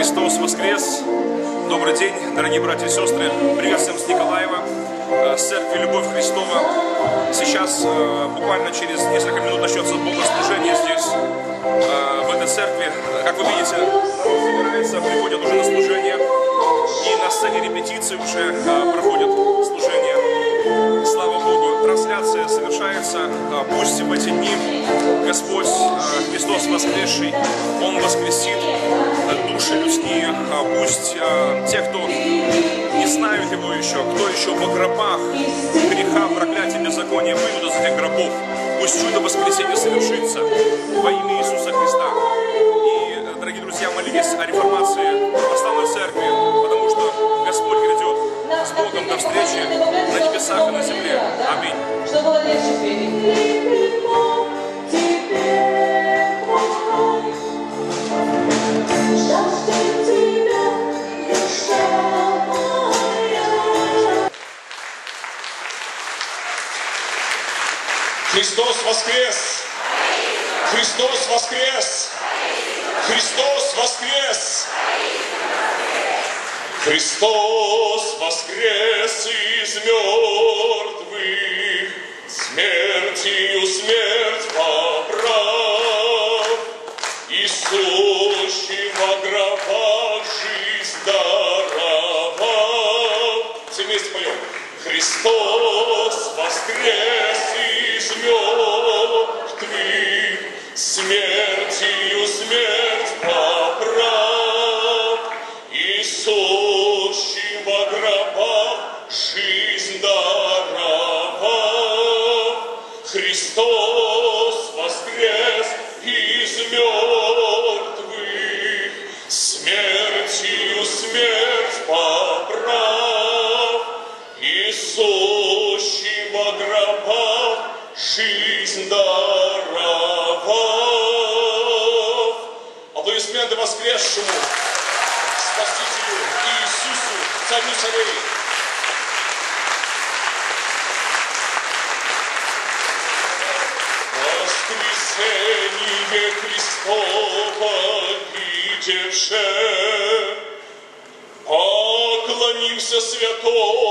Христос воскрес! Добрый день, дорогие братья и сестры! Приветствуем с Николаева, э, с церкви Любовь Христова. Сейчас, э, буквально через несколько минут, начнется богослужение здесь, э, в этой церкви. Как вы видите, собирается, приходят уже на служение. И на сцене репетиции уже проходят трансляция совершается. Пусть в эти дни Господь, Христос воскресший, Он воскресит души людские, а пусть а, те, кто не знают Его еще, кто еще во гробах греха, проклятия, беззакония, выйдут из этих гробов, пусть чудо воскресения совершится во имя Иисуса Христа. И, дорогие друзья, молитесь о реформации православной церкви, с Богом до встречи на небесах и на земле. Аминь. Христос воскрес! Христос воскрес! Христос воскрес! Христос воскрес из мертвых, смертью смерть поправ, и сущим во гробах жизнь даровал. Все вместе поем. Христос воскрес из мертвых, смертью смерть поправ, и сущим Христос воскрес из мертвых, смертью смерть поправ, и сущим во гробах жизнь даровав. Аплодисменты воскресшему Спасителю Иисусу, Царю царей. Поклонимся святому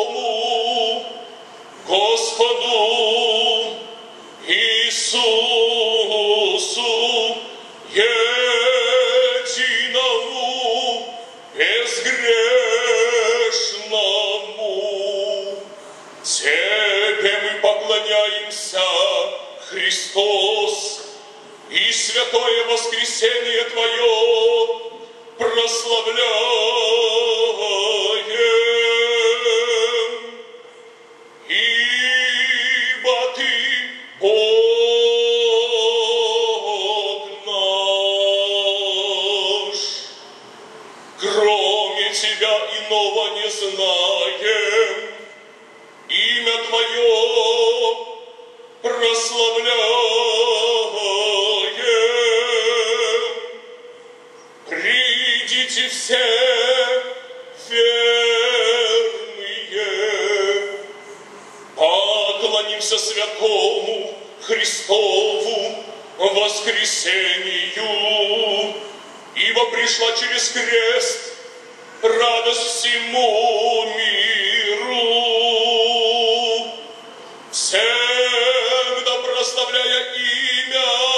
Всегда прославляя имя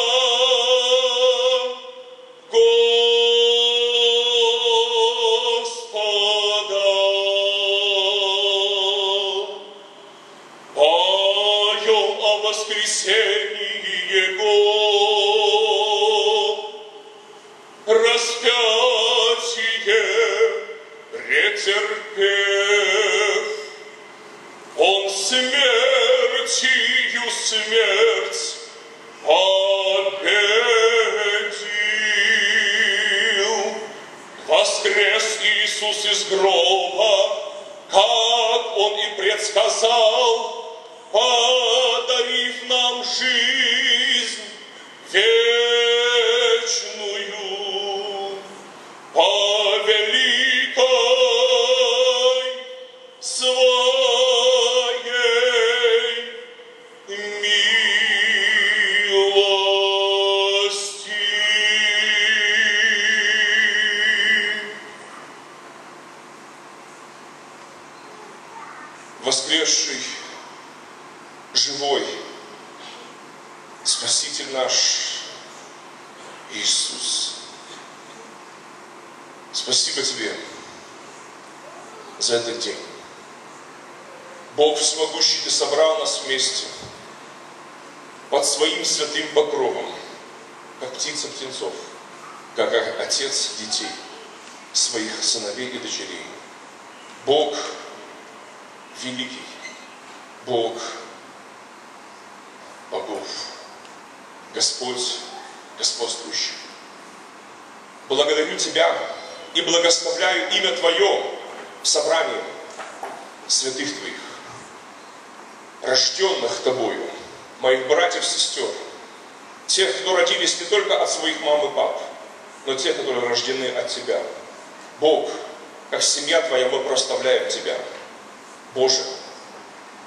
Тобою, моих братьев, сестер, тех, кто родились не только от своих мам и пап, но тех, которые рождены от Тебя. Бог, как семья Твоя, мы прославляем Тебя. Боже,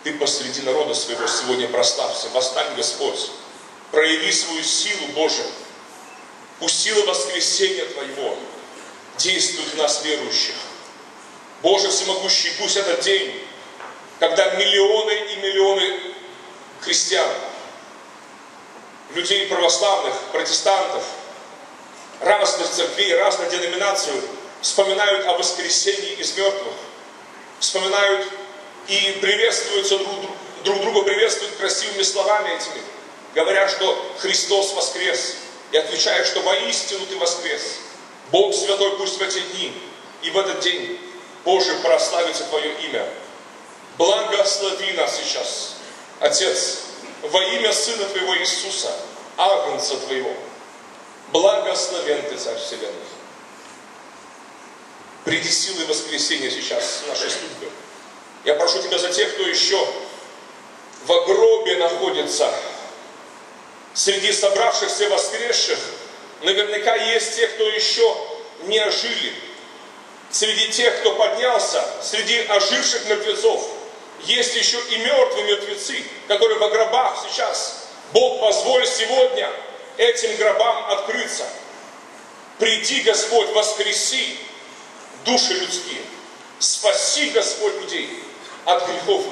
Ты посреди народа своего сегодня прославься. Восстань, Господь. Прояви свою силу, Боже. Пусть сила воскресения Твоего действует в нас, верующих. Боже всемогущий, пусть этот день, когда миллионы и миллионы христиан, людей православных, протестантов, разных церквей, разных деноминаций вспоминают о воскресении из мертвых, вспоминают и приветствуются друг, друг друга, приветствуют красивыми словами этими, говорят, что Христос воскрес, и отвечают, что воистину Ты воскрес. Бог Святой пусть в эти дни и в этот день, Боже, прославится Твое имя. Благослови нас сейчас, Отец, во имя Сына Твоего Иисуса, Агнца Твоего. Благословен Ты, Царь Вселенной. Приди силы воскресения сейчас в нашей службе. Я прошу Тебя за тех, кто еще в гробе находится, среди собравшихся воскресших, наверняка есть те, кто еще не ожили. Среди тех, кто поднялся, среди оживших мертвецов, есть еще и мертвые мертвецы, которые в гробах сейчас. Бог позволь сегодня этим гробам открыться. Приди, Господь, воскреси души людские. Спаси, Господь, людей от грехов.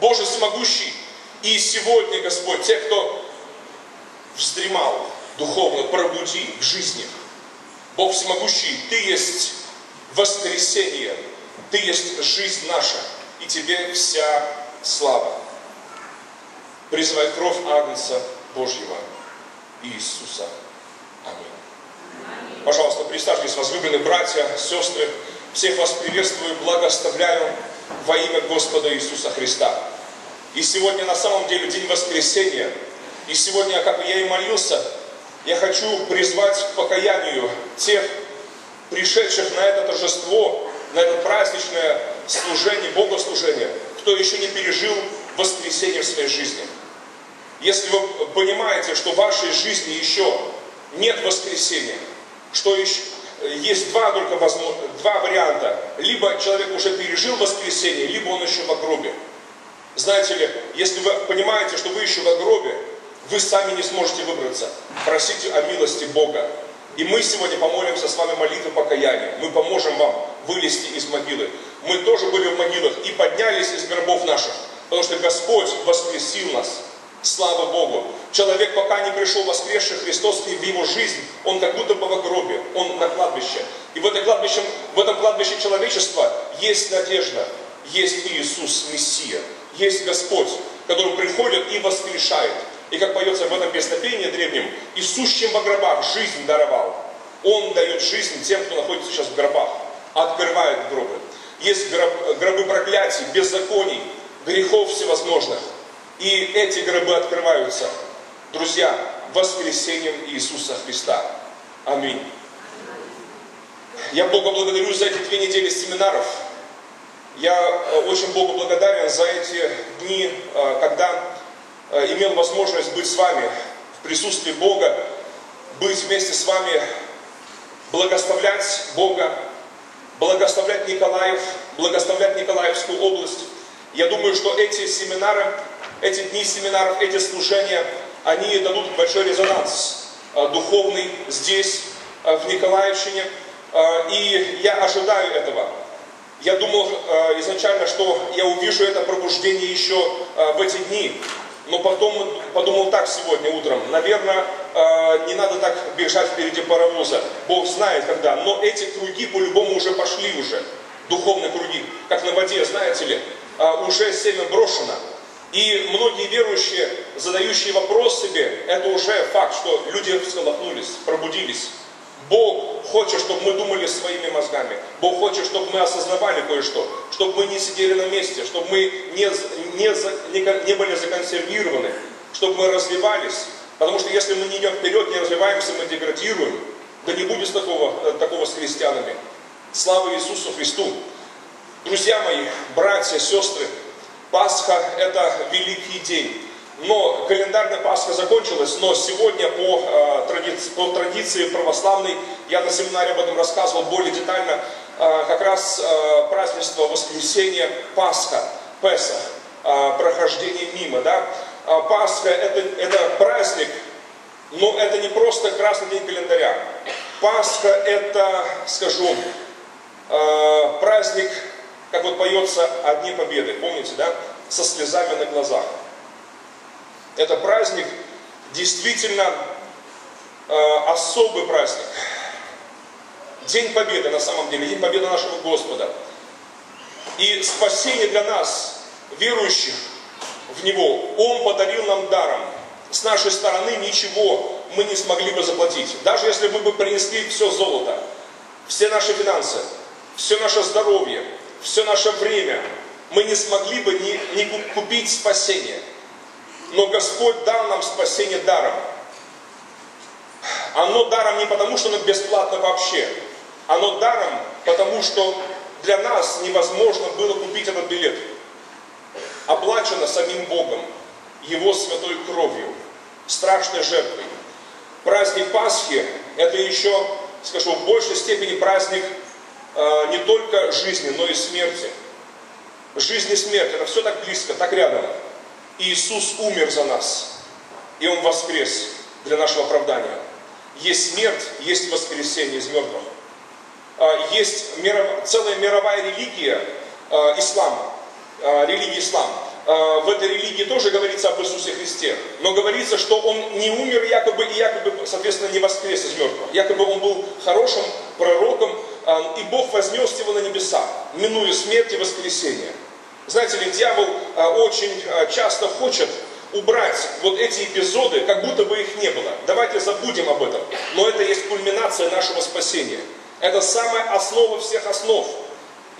Боже всемогущий, и сегодня, Господь, те, кто вздремал духовно, пробуди к жизни. Бог всемогущий, Ты есть воскресение, Ты есть жизнь наша, и Тебе вся слава. Призывай кровь Агнца Божьего Иисуса. Аминь. Пожалуйста, присаживайтесь, возлюбленные братья, сестры. Всех вас приветствую, благословляю во имя Господа Иисуса Христа. И сегодня на самом деле день воскресения. И сегодня, как я и молился, я хочу призвать к покаянию тех, пришедших на это торжество, на это праздничное служение, богослужение, кто еще не пережил воскресение в своей жизни. Если вы понимаете, что в вашей жизни еще нет воскресения, что еще, есть два только возможно, два варианта. Либо человек уже пережил воскресение, либо он еще в гробе. Знаете ли, если вы понимаете, что вы еще в гробе, вы сами не сможете выбраться. Просите о милости Бога. И мы сегодня помолимся с вами молитвой покаяния. Мы поможем вам вылезти из могилы. Мы тоже были в могилах и поднялись из гробов наших, потому что Господь воскресил нас. Слава Богу. Человек, пока не пришел воскресший Христос и в его жизнь, он как будто бы в гробе, он на кладбище. И в этом кладбище, в этом кладбище человечества есть надежда, есть Иисус, Мессия, есть Господь, который приходит и воскрешает. И как поется в этом песнопении древнем, и сущим во гробах жизнь даровал. Он дает жизнь тем, кто находится сейчас в гробах, открывает гробы. Есть гроб, гробы проклятий, беззаконий, грехов всевозможных – и эти гробы открываются, друзья, воскресением Иисуса Христа. Аминь. Я Бога благодарю за эти две недели семинаров. Я э, очень Богу благодарен за эти дни, э, когда э, имел возможность быть с вами в присутствии Бога, быть вместе с вами, благословлять Бога, благословлять Николаев, благословлять Николаевскую область. Я думаю, что эти семинары эти дни семинаров, эти служения, они дадут большой резонанс э, духовный здесь, э, в Николаевщине. Э, и я ожидаю этого. Я думал изначально, что я увижу это пробуждение еще в эти дни. Но потом подумал так сегодня утром, наверное, э, не надо так бежать впереди паровоза. Бог знает когда, но эти круги по-любому уже пошли уже, духовные круги, как на воде, знаете ли, э, уже семя брошено. И многие верующие, задающие вопрос себе, это уже факт, что люди всколыхнулись, пробудились. Бог хочет, чтобы мы думали своими мозгами. Бог хочет, чтобы мы осознавали кое-что. Чтобы мы не сидели на месте, чтобы мы не, не, не, не были законсервированы. Чтобы мы развивались. Потому что если мы не идем вперед, не развиваемся, мы деградируем. Да не будет такого, э, такого с христианами. Слава Иисусу Христу! Друзья мои, братья, сестры, Пасха – это великий день. Но календарная Пасха закончилась, но сегодня по, э, традиции, по традиции православной, я на семинаре об этом рассказывал более детально, э, как раз э, празднество воскресения Пасха, Песах, э, прохождение мимо. Да? А Пасха это, это праздник, но это не просто красный день календаря. Пасха это, скажу, э, праздник, как вот поется «О Дне Победы», помните, да? Со слезами на глазах. Это праздник действительно э, особый праздник. День Победы на самом деле, День Победы нашего Господа. И спасение для нас, верующих в Него, Он подарил нам даром. С нашей стороны ничего мы не смогли бы заплатить. Даже если мы бы принесли все золото, все наши финансы, все наше здоровье, все наше время, мы не смогли бы не, не купить спасение – но Господь дал нам спасение даром. Оно даром не потому, что оно бесплатно вообще. Оно даром, потому что для нас невозможно было купить этот билет. Оплачено самим Богом, Его святой кровью, страшной жертвой. Праздник Пасхи – это еще, скажу, в большей степени праздник э, не только жизни, но и смерти. Жизнь и смерть – это все так близко, так рядом. Иисус умер за нас, и Он воскрес для нашего оправдания. Есть смерть, есть воскресение из мертвых. А, есть целая мировая религия а, ислама, а, религия ислам. В этой религии тоже говорится об Иисусе Христе, но говорится, что Он не умер якобы и якобы, соответственно, не воскрес из мертвых. Якобы Он был хорошим пророком, и Бог вознес его на небеса, минуя смерть и воскресение. Знаете ли, дьявол очень часто хочет убрать вот эти эпизоды, как будто бы их не было. Давайте забудем об этом. Но это есть кульминация нашего спасения. Это самая основа всех основ.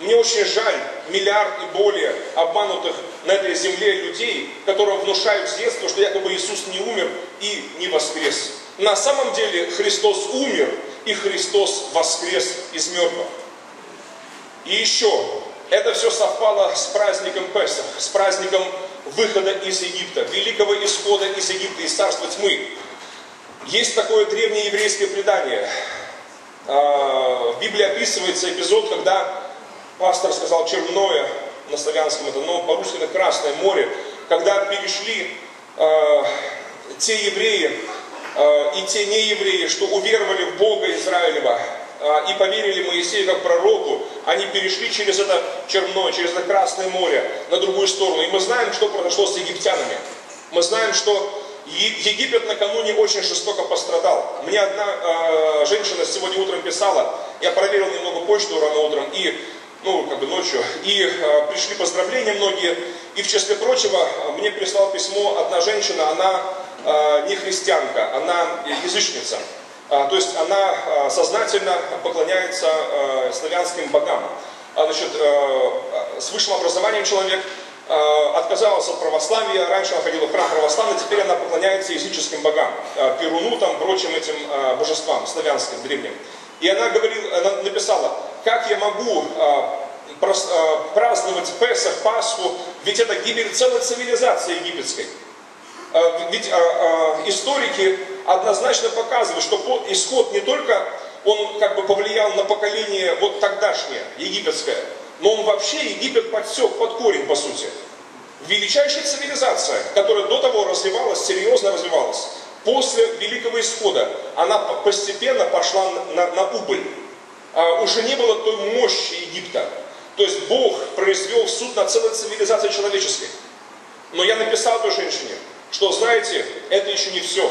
Мне очень жаль миллиард и более обманутых на этой земле людей, которым внушают с детства, что якобы Иисус не умер и не воскрес. На самом деле Христос умер, и Христос воскрес из мертвых. И еще, это все совпало с праздником Песах, с праздником выхода из Египта, великого исхода из Египта, из царства тьмы. Есть такое древнее еврейское предание. А, в Библии описывается эпизод, когда пастор сказал черное, на славянском это, но по-русски это Красное море, когда перешли э, те евреи э, и те неевреи, что уверовали в Бога Израилева, а, и поверили Моисею как пророку, они перешли через это Черное, через это Красное море на другую сторону. И мы знаем, что произошло с египтянами. Мы знаем, что Египет накануне очень жестоко пострадал. Мне одна э, женщина сегодня утром писала, я проверил немного почту рано утром, и, ну, как бы ночью, и э, пришли поздравления многие, и в числе прочего мне прислала письмо одна женщина, она э, не христианка, она язычница. А, то есть она а, сознательно поклоняется а, славянским богам. Значит, с высшим образованием человек отказался от православия, раньше она ходила в храм православный, теперь она поклоняется языческим богам, Перуну, там, прочим этим божествам, славянским, древним. И она, говорила, она написала, как я могу праздновать Песах, Пасху, ведь это гибель целой цивилизации египетской. Ведь историки однозначно показывает, что исход не только он как бы повлиял на поколение вот тогдашнее, египетское, но он вообще Египет подсек под корень, по сути. Величайшая цивилизация, которая до того развивалась, серьезно развивалась, после Великого Исхода, она постепенно пошла на, на убыль. А уже не было той мощи Египта. То есть Бог произвел суд над целой цивилизацией человеческой. Но я написал той женщине, что, знаете, это еще не все.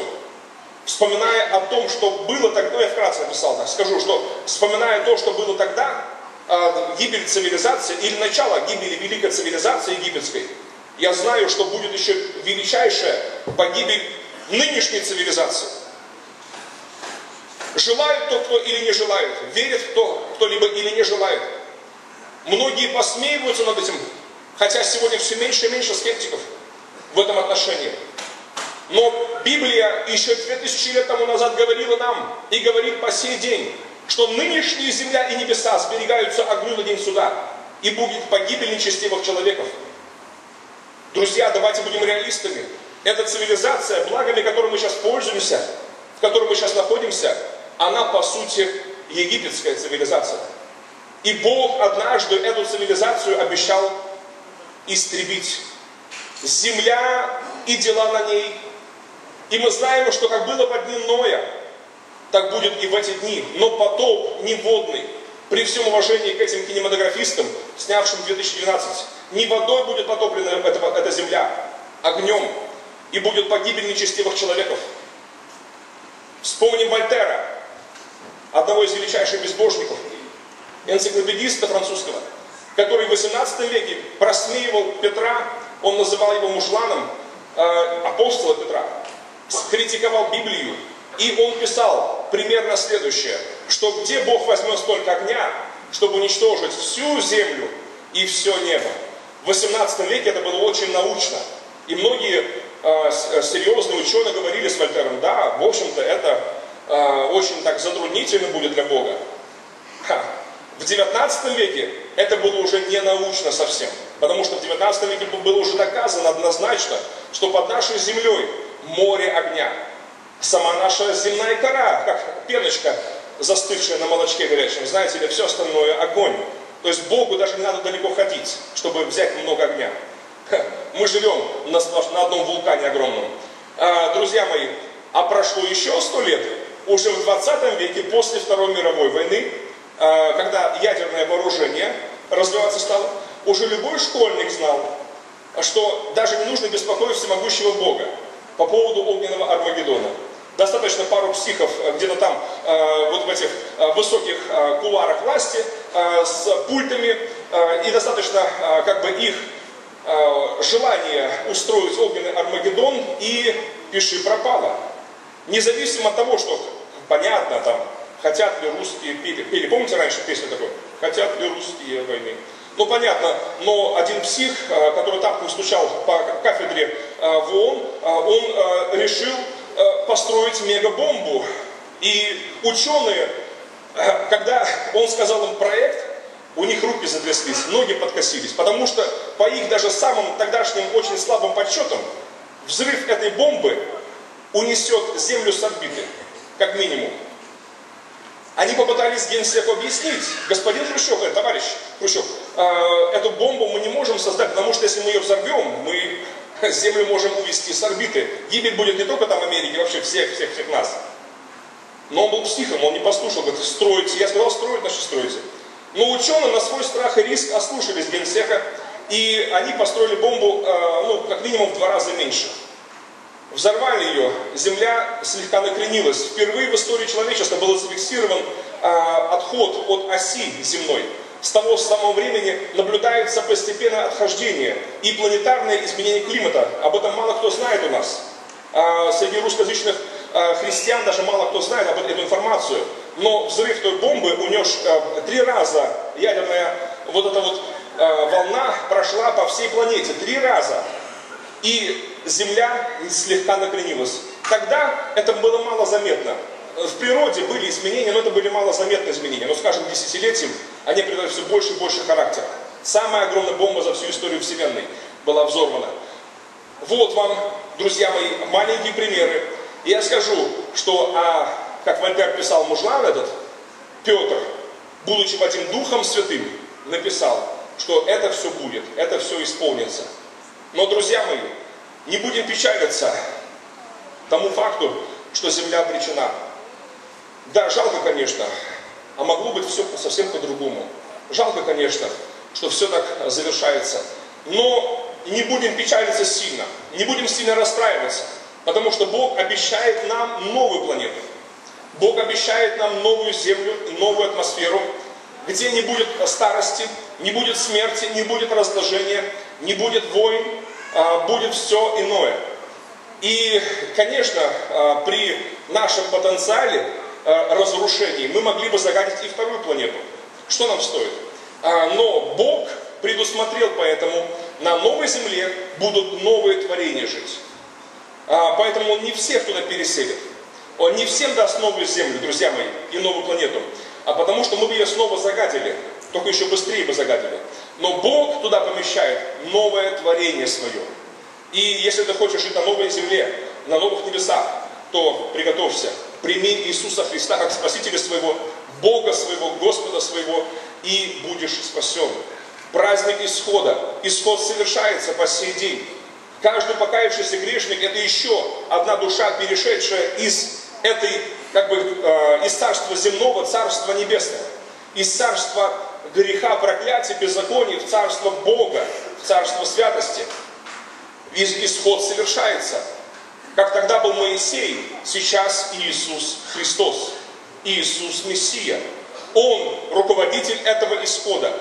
Вспоминая о том, что было тогда, ну я вкратце написал так, скажу, что вспоминая то, что было тогда, а, гибель цивилизации или начало гибели великой цивилизации египетской, я знаю, что будет еще величайшая погибель нынешней цивилизации. Желают то, кто или не желает, верит кто, кто-либо или не желает. Многие посмеиваются над этим, хотя сегодня все меньше и меньше скептиков в этом отношении. Но Библия еще 2000 лет тому назад говорила нам и говорит по сей день, что нынешняя земля и небеса сберегаются огню на день суда, и будет погибель нечестивых человеков. Друзья, давайте будем реалистами. Эта цивилизация, благами которой мы сейчас пользуемся, в которой мы сейчас находимся, она по сути египетская цивилизация. И Бог однажды эту цивилизацию обещал истребить. Земля и дела на ней. И мы знаем, что как было под дни Ноя, так будет и в эти дни. Но потоп не водный. При всем уважении к этим кинематографистам, снявшим 2012, не водой будет потоплена эта, эта земля, огнем. И будет погибель нечестивых человеков. Вспомним Вольтера, одного из величайших безбожников, энциклопедиста французского, который в 18 веке просмеивал Петра, он называл его мужланом, э, апостола Петра, критиковал Библию, и он писал примерно следующее, что где Бог возьмет столько огня, чтобы уничтожить всю землю и все небо. В 18 веке это было очень научно. И многие э, серьезные ученые говорили с Вольтером, да, в общем-то это э, очень так затруднительно будет для Бога. Ха. В 19 веке это было уже не научно совсем, потому что в 19 веке было уже доказано однозначно, что под нашей землей море огня. Сама наша земная кора, как пеночка, застывшая на молочке горячем, знаете ли, все остальное огонь. То есть Богу даже не надо далеко ходить, чтобы взять много огня. Мы живем на, на одном вулкане огромном. А, друзья мои, а прошло еще сто лет, уже в 20 веке, после Второй мировой войны, а, когда ядерное вооружение развиваться стало, уже любой школьник знал, что даже не нужно беспокоить всемогущего Бога по поводу огненного Армагеддона. Достаточно пару психов э, где-то там, э, вот в этих э, высоких куларах власти, с пультами, и достаточно как бы их желание устроить огненный Армагеддон, и пиши пропало. Независимо от того, что понятно там, хотят ли русские пели, пели. Помните раньше песню такую? Хотят ли русские войны? Ну, понятно, но один псих, который там стучал по кафедре в ООН, он решил Э, построить мегабомбу. И ученые, э, когда он сказал им проект, у них руки затряслись, ноги подкосились, потому что по их даже самым тогдашним очень слабым подсчетам, взрыв этой бомбы унесет землю с орбиты, как минимум. Они попытались Генсеку объяснить, господин Хрущев, э, товарищ Хрущев, э, эту бомбу мы не можем создать, потому что если мы ее взорвем, мы Землю можем увести с орбиты. Гибель будет не только там Америки, вообще всех, всех, всех нас. Но он был психом, он не послушал, говорит, строите. Я сказал, строить, значит строите. Но ученые на свой страх и риск ослушались Генсека, и они построили бомбу, э, ну, как минимум в два раза меньше. Взорвали ее, Земля слегка накренилась. Впервые в истории человечества был зафиксирован э, отход от оси земной. С того самого времени наблюдается постепенное отхождение и планетарное изменение климата. Об этом мало кто знает у нас. А среди русскоязычных а, христиан даже мало кто знает об эту информацию. Но взрыв той бомбы унес а, три раза ядерная вот эта вот а, волна прошла по всей планете. Три раза. И Земля слегка накренилась. Тогда это было мало заметно в природе были изменения, но это были малозаметные изменения. Но с каждым десятилетием они придали все больше и больше характера. Самая огромная бомба за всю историю Вселенной была взорвана. Вот вам, друзья мои, маленькие примеры. Я скажу, что, а, как Вольтер писал мужлан этот, Петр, будучи Вадим Духом Святым, написал, что это все будет, это все исполнится. Но, друзья мои, не будем печалиться тому факту, что земля обречена. Да, жалко, конечно, а могло быть все совсем по-другому. Жалко, конечно, что все так завершается. Но не будем печалиться сильно, не будем сильно расстраиваться, потому что Бог обещает нам новую планету. Бог обещает нам новую землю, новую атмосферу, где не будет старости, не будет смерти, не будет разложения, не будет войн, будет все иное. И, конечно, а, при нашем потенциале а, разрушений мы могли бы загадить и вторую планету. Что нам стоит? Но Бог предусмотрел поэтому на новой земле будут новые творения жить. Поэтому Он не всех туда переселит. Он не всем даст новую землю, друзья мои, и новую планету, а потому что мы бы ее снова загадили, только еще быстрее бы загадили. Но Бог туда помещает новое творение свое. И если ты хочешь жить на новой земле, на новых небесах, то приготовься, прими Иисуса Христа как Спасителя своего, Бога своего, Господа своего, и будешь спасен. Праздник исхода. Исход совершается по сей день. Каждый покаявшийся грешник – это еще одна душа, перешедшая из этой, как бы, э, из царства земного, царства небесного, из царства греха, проклятия, беззакония в царство Бога, в царство святости. Исход совершается. Как тогда был Моисей, сейчас Иисус Христос, Иисус Мессия. Он руководитель этого исхода.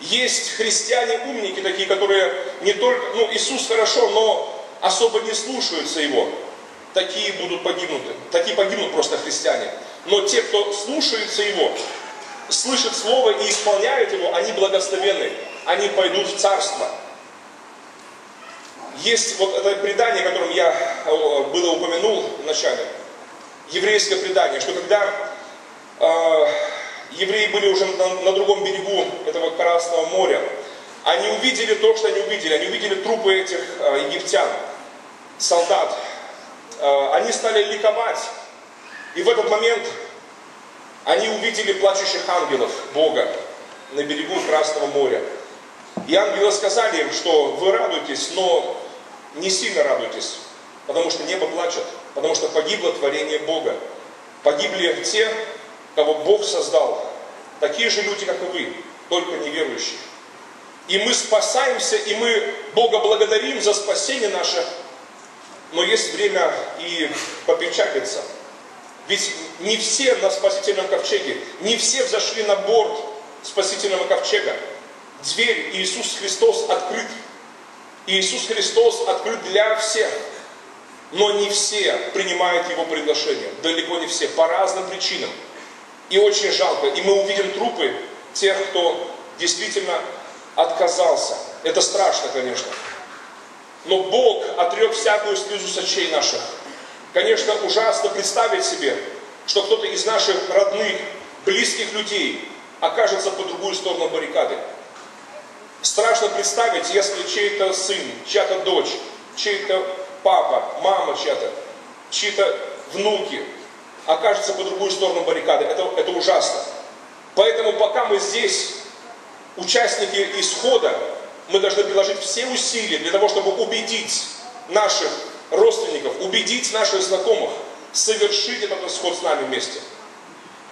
Есть христиане-умники такие, которые не только, ну Иисус хорошо, но особо не слушаются Его такие будут погибнуты. Такие погибнут просто христиане. Но те, кто слушается Его, слышат Слово и исполняют Его, они благословенны. Они пойдут в Царство. Есть вот это предание, которым я э, было упомянул в начале. Еврейское предание, что когда э, евреи были уже на, на другом берегу этого Красного моря, они увидели то, что они увидели. Они увидели трупы этих э, египтян, солдат, Э, они стали ликовать. И в этот момент они увидели плачущих ангелов Бога на берегу Красного моря. И ангелы сказали им, что вы радуетесь, но не сильно радуйтесь, потому что небо плачет, потому что погибло творение Бога. Погибли те, кого Бог создал, такие же люди, как и вы, только неверующие. И мы спасаемся, и мы Бога благодарим за спасение наше, но есть время и попечалиться. Ведь не все на спасительном ковчеге, не все взошли на борт спасительного ковчега. Дверь Иисус Христос открыт. Иисус Христос открыт для всех. Но не все принимают Его приглашение. Далеко не все. По разным причинам. И очень жалко. И мы увидим трупы тех, кто действительно отказался. Это страшно, конечно. Но Бог отрек всякую слезу сочей наших. Конечно, ужасно представить себе, что кто-то из наших родных, близких людей окажется по другую сторону баррикады. Страшно представить, если чей-то сын, чья-то дочь, чей-то папа, мама чья-то, чьи-то внуки окажется по другую сторону баррикады. Это, это ужасно. Поэтому пока мы здесь, участники исхода, мы должны приложить все усилия для того, чтобы убедить наших родственников, убедить наших знакомых совершить этот исход с нами вместе.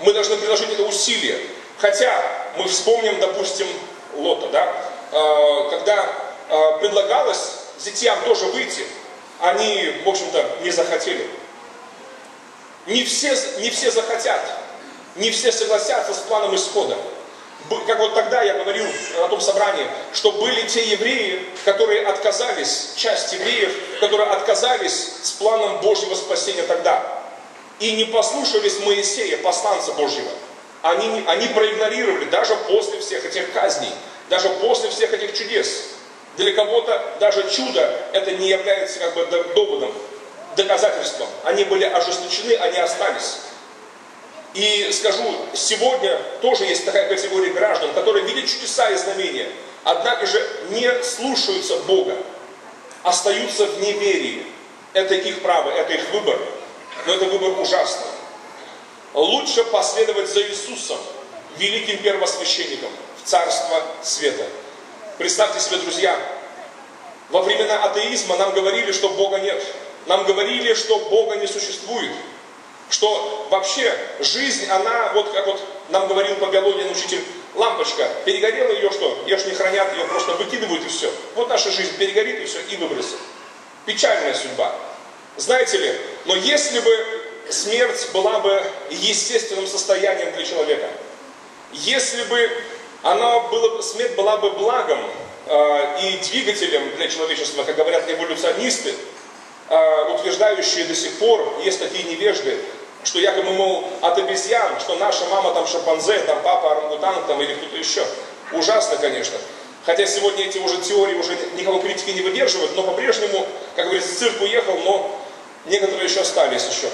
Мы должны приложить это усилие. Хотя мы вспомним, допустим, Лота, да, а, когда а, предлагалось зятьям тоже выйти, они, в общем-то, не захотели. Не все, не все захотят, не все согласятся с планом исхода как вот тогда я говорил на том собрании, что были те евреи, которые отказались, часть евреев, которые отказались с планом Божьего спасения тогда. И не послушались Моисея, посланца Божьего. Они, они проигнорировали даже после всех этих казней, даже после всех этих чудес. Для кого-то даже чудо это не является как бы доводом, доказательством. Они были ожесточены, они остались. И скажу, сегодня тоже есть такая категория граждан, которые видят чудеса и знамения, однако же не слушаются Бога, остаются в неверии. Это их право, это их выбор, но это выбор ужасный. Лучше последовать за Иисусом, великим первосвященником, в Царство Света. Представьте себе, друзья, во времена атеизма нам говорили, что Бога нет. Нам говорили, что Бога не существует что вообще жизнь, она, вот как вот нам говорил по биологии учитель, лампочка перегорела, ее что? Ее ж не хранят, ее просто выкидывают и все. Вот наша жизнь перегорит и все, и выбросит. Печальная судьба. Знаете ли, но если бы смерть была бы естественным состоянием для человека, если бы она была, смерть была бы благом э, и двигателем для человечества, как говорят эволюционисты, э, утверждающие до сих пор, есть такие невежды, что якобы, мол, от обезьян, что наша мама там шимпанзе, там папа орангутанг там или кто-то еще. Ужасно, конечно. Хотя сегодня эти уже теории уже никого критики не выдерживают, но по-прежнему, как говорится, цирк уехал, но некоторые еще остались еще.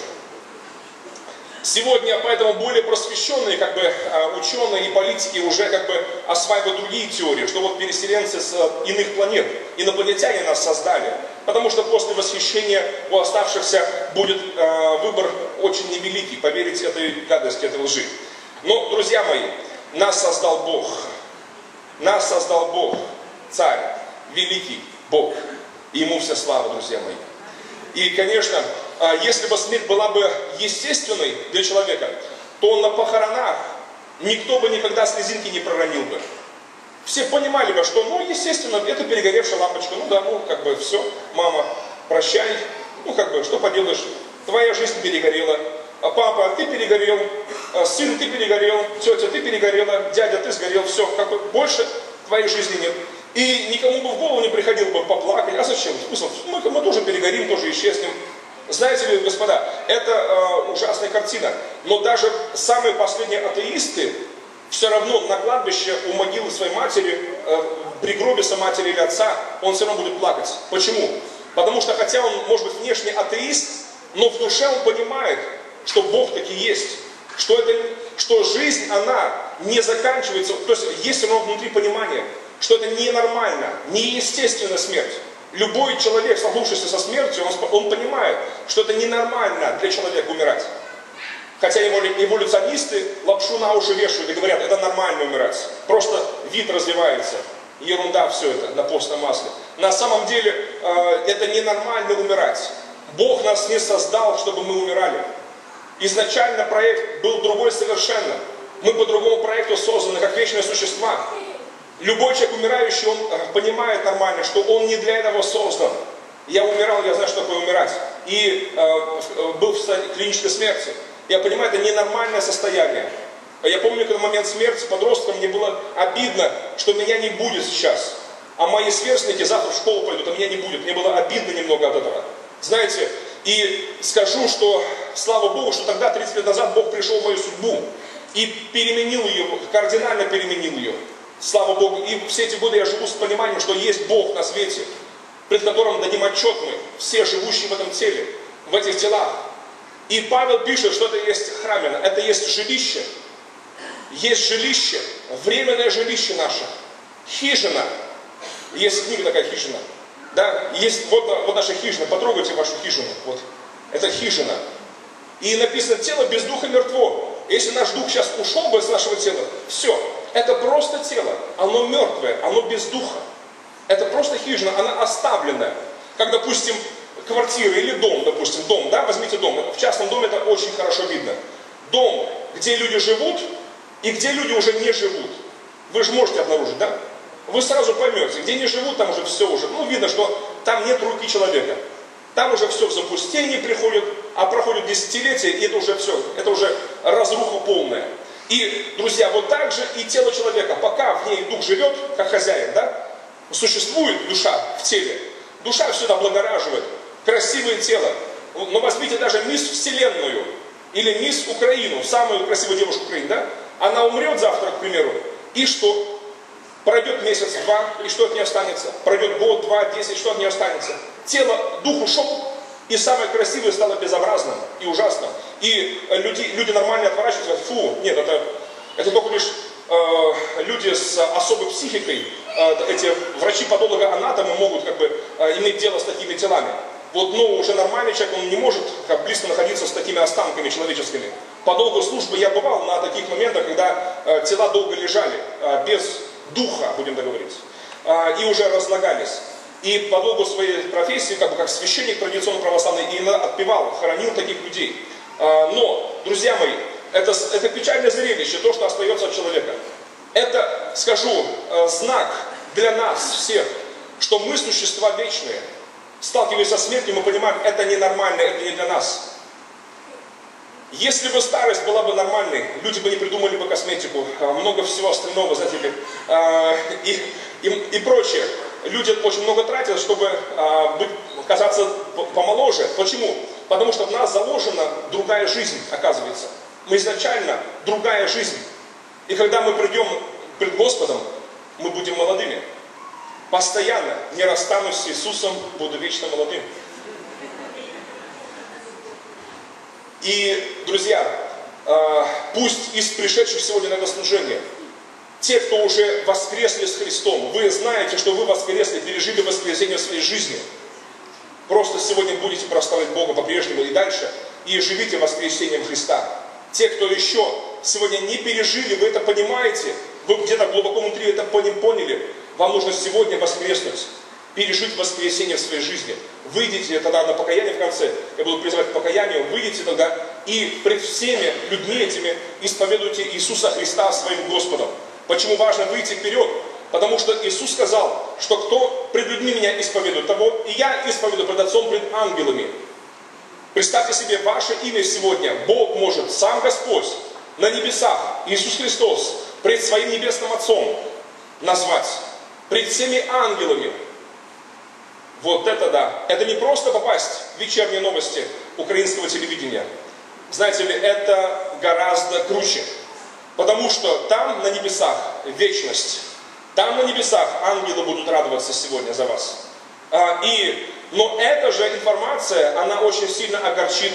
Сегодня поэтому более просвещенные как бы, а, ученые и политики уже как бы осваивают другие теории, что вот переселенцы с а, иных планет, инопланетяне нас создали. Потому что после восхищения у оставшихся будет э, выбор очень невеликий, поверить этой гадости, этой лжи. Но, друзья мои, нас создал Бог. Нас создал Бог, Царь, великий Бог. И Ему вся слава, друзья мои. И, конечно, если бы смерть была бы естественной для человека, то на похоронах никто бы никогда слезинки не проронил бы. Все понимали бы, что, ну, естественно, это перегоревшая лампочка, ну да, ну, как бы, все, мама, прощай, ну, как бы, что поделаешь, твоя жизнь перегорела, а папа, ты перегорел, а сын, ты перегорел, тетя, ты перегорела, дядя, ты сгорел, все, как бы, больше твоей жизни нет. И никому бы в голову не приходило бы поплакать. А зачем? Смысл? Мы, мы тоже перегорим, тоже исчезнем. Знаете ли, господа, это э, ужасная картина. Но даже самые последние атеисты все равно на кладбище у могилы своей матери, э, при гробе своей матери или отца, он все равно будет плакать. Почему? Потому что хотя он может быть внешне атеист, но в душе он понимает, что Бог таки есть. Что, это, что жизнь, она не заканчивается, то есть есть все равно внутри понимание, что это ненормально, неестественная смерть. Любой человек, столкнувшийся со смертью, он, он понимает, что это ненормально для человека умирать. Хотя эволюционисты лапшу на уши вешают и говорят, это нормально умирать. Просто вид развивается. Ерунда все это на постном масле. На самом деле э, это ненормально умирать. Бог нас не создал, чтобы мы умирали. Изначально проект был другой совершенно. Мы по другому проекту созданы, как вечные существа. Любой человек умирающий, он э, понимает нормально, что он не для этого создан. Я умирал, я знаю, что такое умирать. И э, э был в клинической смерти. Я понимаю, это ненормальное состояние. Я помню, когда в момент смерти подростком мне было обидно, что меня не будет сейчас. А мои сверстники завтра в школу пойдут, а меня не будет. Мне было обидно немного от этого. Знаете, и скажу, что слава Богу, что тогда, 30 лет назад, Бог пришел в мою судьбу и переменил ее, кардинально переменил ее. Слава Богу. И все эти годы я живу с пониманием, что есть Бог на свете, пред которым дадим отчет мы, все живущие в этом теле, в этих телах. И Павел пишет, что это есть храмина, это есть жилище. Есть жилище, временное жилище наше. Хижина. Есть книга такая хижина. Да, есть вот, вот наша хижина, потрогайте вашу хижину. Вот. Это хижина. И написано, тело без духа мертво. Если наш дух сейчас ушел бы из нашего тела, все, это просто тело, оно мертвое, оно без духа. Это просто хижина, она оставленная. Как, допустим, квартира или дом, допустим, дом, да, возьмите дом. В частном доме это очень хорошо видно. Дом, где люди живут и где люди уже не живут. Вы же можете обнаружить, да? Вы сразу поймете, где не живут, там уже все уже, ну, видно, что там нет руки человека. Там уже все в запустении приходит, а проходят десятилетия, и это уже все, это уже разруха полная. И, друзья, вот так же и тело человека, пока в ней дух живет, как хозяин, да, существует душа в теле, душа всегда облагораживает, красивое тело. Но возьмите даже мисс Вселенную или мисс Украину, самую красивую девушку Украины, да, она умрет завтра, к примеру, и что? Пройдет месяц-два, и что от нее останется? Пройдет год, два, десять, что от нее останется? Тело, дух ушел, и самое красивое стало безобразным и ужасным. И люди, люди нормально отворачиваются, фу, нет, это, это только лишь э, люди с особой психикой, э, эти врачи-патологоанатомы могут как бы э, иметь дело с такими телами. Вот, но уже нормальный человек, он не может как близко находиться с такими останками человеческими. По долгу службы я бывал на таких моментах, когда э, тела долго лежали, э, без духа, будем договориться, э, и уже разлагались и по долгу своей профессии, как бы как священник традиционно православный, и отпевал, хоронил таких людей. А, но, друзья мои, это, это печальное зрелище, то, что остается от человека. это, скажу, э, знак для нас всех, что мы существа вечные. Сталкиваясь со смертью, мы понимаем, это ненормально, это не для нас. Если бы старость была бы нормальной, люди бы не придумали бы косметику, а, много всего остального, знаете ли, а, и, и, и прочее. Люди очень много тратят, чтобы быть, казаться помоложе. Почему? Потому что в нас заложена другая жизнь, оказывается. Мы изначально другая жизнь. И когда мы придем пред Господом, мы будем молодыми. Постоянно не расстанусь с Иисусом, буду вечно молодым. И, друзья, а, пусть из пришедших сегодня на служение, те, кто уже воскресли с Христом, вы знаете, что вы воскресли, пережили воскресение в своей жизни. Просто сегодня будете прославлять Бога по-прежнему и дальше, и живите воскресением Христа. Те, кто еще сегодня не пережили, вы это понимаете, вы где-то глубоко внутри это поняли, вам нужно сегодня воскреснуть пережить воскресение в своей жизни. Выйдите тогда на покаяние в конце, я буду призывать к покаянию, выйдите тогда и пред всеми людьми этими исповедуйте Иисуса Христа своим Господом. Почему важно выйти вперед? Потому что Иисус сказал, что кто пред людьми меня исповедует, того и я исповедую пред Отцом, пред ангелами. Представьте себе, ваше имя сегодня Бог может, сам Господь, на небесах, Иисус Христос, пред своим небесным Отцом назвать, пред всеми ангелами, вот это да. Это не просто попасть в вечерние новости украинского телевидения. Знаете ли, это гораздо круче. Потому что там на небесах вечность. Там на небесах ангелы будут радоваться сегодня за вас. А, и, но эта же информация, она очень сильно огорчит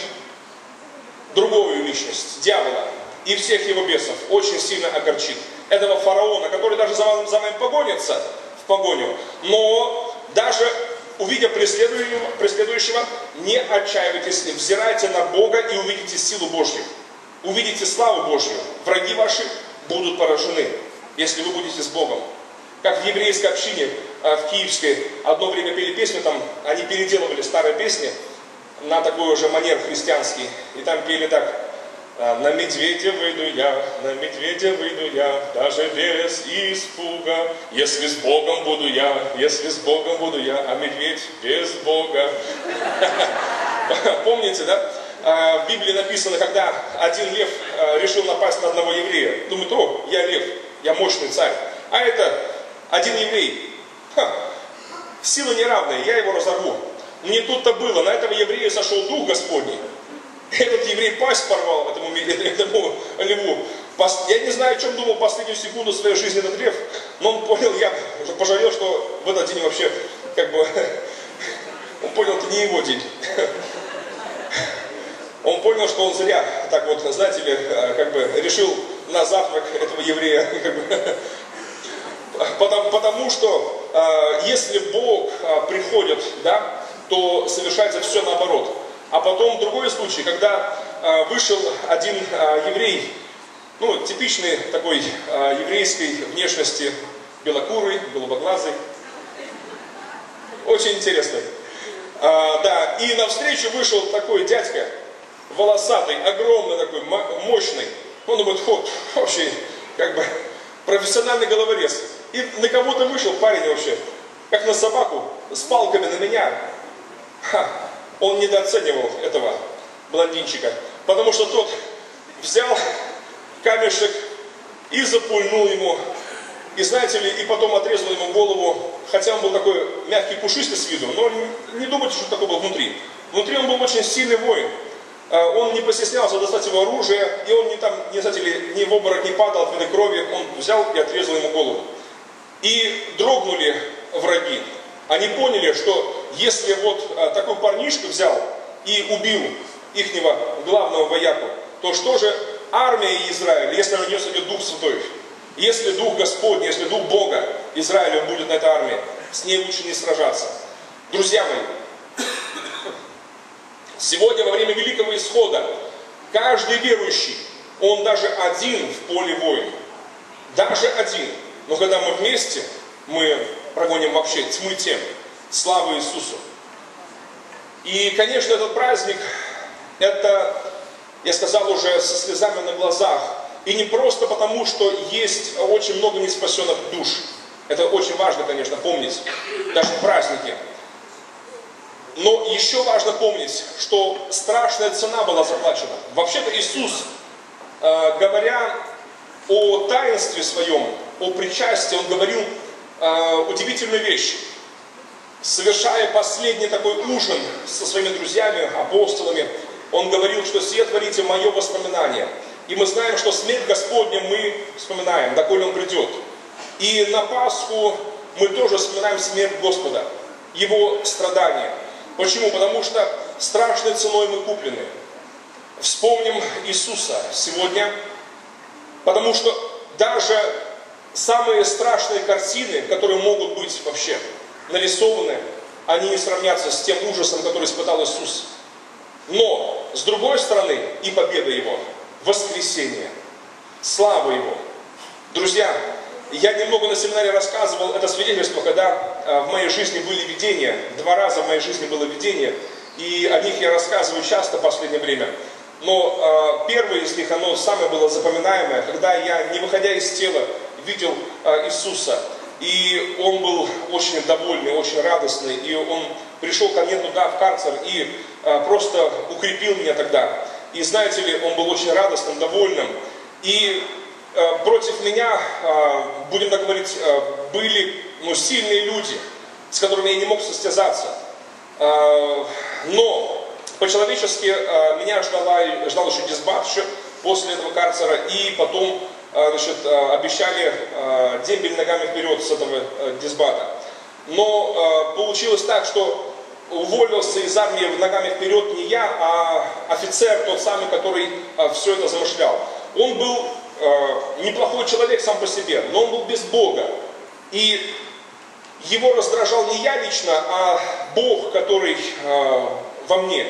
другую личность, дьявола и всех его бесов. Очень сильно огорчит. Этого фараона, который даже за вами, за вами погонится в погоню. Но даже увидя преследуемого, преследующего, не отчаивайтесь, взирайте на Бога и увидите силу Божью. Увидите славу Божью. Враги ваши будут поражены, если вы будете с Богом. Как в еврейской общине, а, в Киевской, одно время пели песни, там они переделывали старые песни на такой уже манер христианский. И там пели так, а, на медведя выйду я, на медведя выйду я, даже без испуга. Если с Богом буду я, если с Богом буду я, а медведь без Бога. Помните, да? А, в Библии написано, когда один лев решил напасть на одного еврея. Думает, о, я лев, я мощный царь. А это один еврей. Ха, силы неравные, я его разорву. Не тут-то было, на этого еврея сошел Дух Господний. Этот еврей пасть порвал этому, этому льву. Я не знаю, о чем думал последнюю секунду своей жизни этот лев, но он понял, я пожалел, что в этот день вообще, как бы, он понял, это не его день. Он понял, что он зря, так вот, знаете ли, как бы решил на завтрак этого еврея, как бы, потому, потому что если Бог приходит, да, то совершается все наоборот. А потом другой случай, когда э, вышел один э, еврей, ну, типичный такой э, еврейской внешности, белокурый, голубоглазый. Очень интересный. Да, и навстречу вышел такой дядька, волосатый, огромный такой, мощный. Он думает, ход, вообще, как бы, профессиональный головорез. И на кого-то вышел парень вообще, как на собаку, с палками на меня. Ха, он недооценивал этого блондинчика, потому что тот взял камешек и запульнул ему. И знаете ли, и потом отрезал ему голову, хотя он был такой мягкий, пушистый с виду, но не думайте, что такой был внутри. Внутри он был очень сильный воин. А, он не постеснялся достать его оружие, и он не там, не, знаете ли, ни в обморок не падал от вида крови, он взял и отрезал ему голову. И дрогнули враги. Они поняли, что если вот а, такой парнишка взял и убил ихнего главного вояку, то что же армия Израиля, если на нее сойдет Дух Святой? Если Дух Господний, если Дух Бога Израиля будет на этой армии, с ней лучше не сражаться. Друзья мои, сегодня во время Великого Исхода каждый верующий, он даже один в поле воин. Даже один. Но когда мы вместе, мы прогоним вообще тьмы тем. Слава Иисусу! И, конечно, этот праздник, это, я сказал уже, со слезами на глазах, И не просто потому, что есть очень много неспасенных душ. Это очень важно, конечно, помнить, даже в праздники. Но еще важно помнить, что страшная цена была заплачена. Вообще-то Иисус, э, говоря о таинстве своем, о причастии, Он говорил э, удивительную вещь. Совершая последний такой ужин со своими друзьями, апостолами, Он говорил, что «Сие творите мое воспоминание». И мы знаем, что смерть Господня мы вспоминаем, доколе Он придет. И на Пасху мы тоже вспоминаем смерть Господа, Его страдания – Почему? Потому что страшной ценой мы куплены. Вспомним Иисуса сегодня, потому что даже самые страшные картины, которые могут быть вообще нарисованы, они не сравнятся с тем ужасом, который испытал Иисус. Но, с другой стороны, и победа Его, воскресение, слава Его. Друзья, я немного на семинаре рассказывал это свидетельство, когда э, в моей жизни были видения, два раза в моей жизни было видение, и о них я рассказываю часто в последнее время. Но э, первое из них, оно самое было запоминаемое, когда я, не выходя из тела, видел э, Иисуса. И он был очень довольный, очень радостный. И он пришел ко мне туда, в карцер, и э, просто укрепил меня тогда. И знаете ли, он был очень радостным, довольным. И Э, против меня, будем так говорить, были ну, сильные люди, с которыми я не мог состязаться. Но по-человечески меня ждала, ждал еще дисбат еще после этого карцера, и потом значит, обещали дембель ногами вперед с этого дисбата. Но получилось так, что уволился из армии ногами вперед не я, а офицер, тот самый, который все это замышлял. Он был Э, неплохой человек сам по себе, но он был без Бога. И его раздражал не я лично, а Бог, который э, во мне.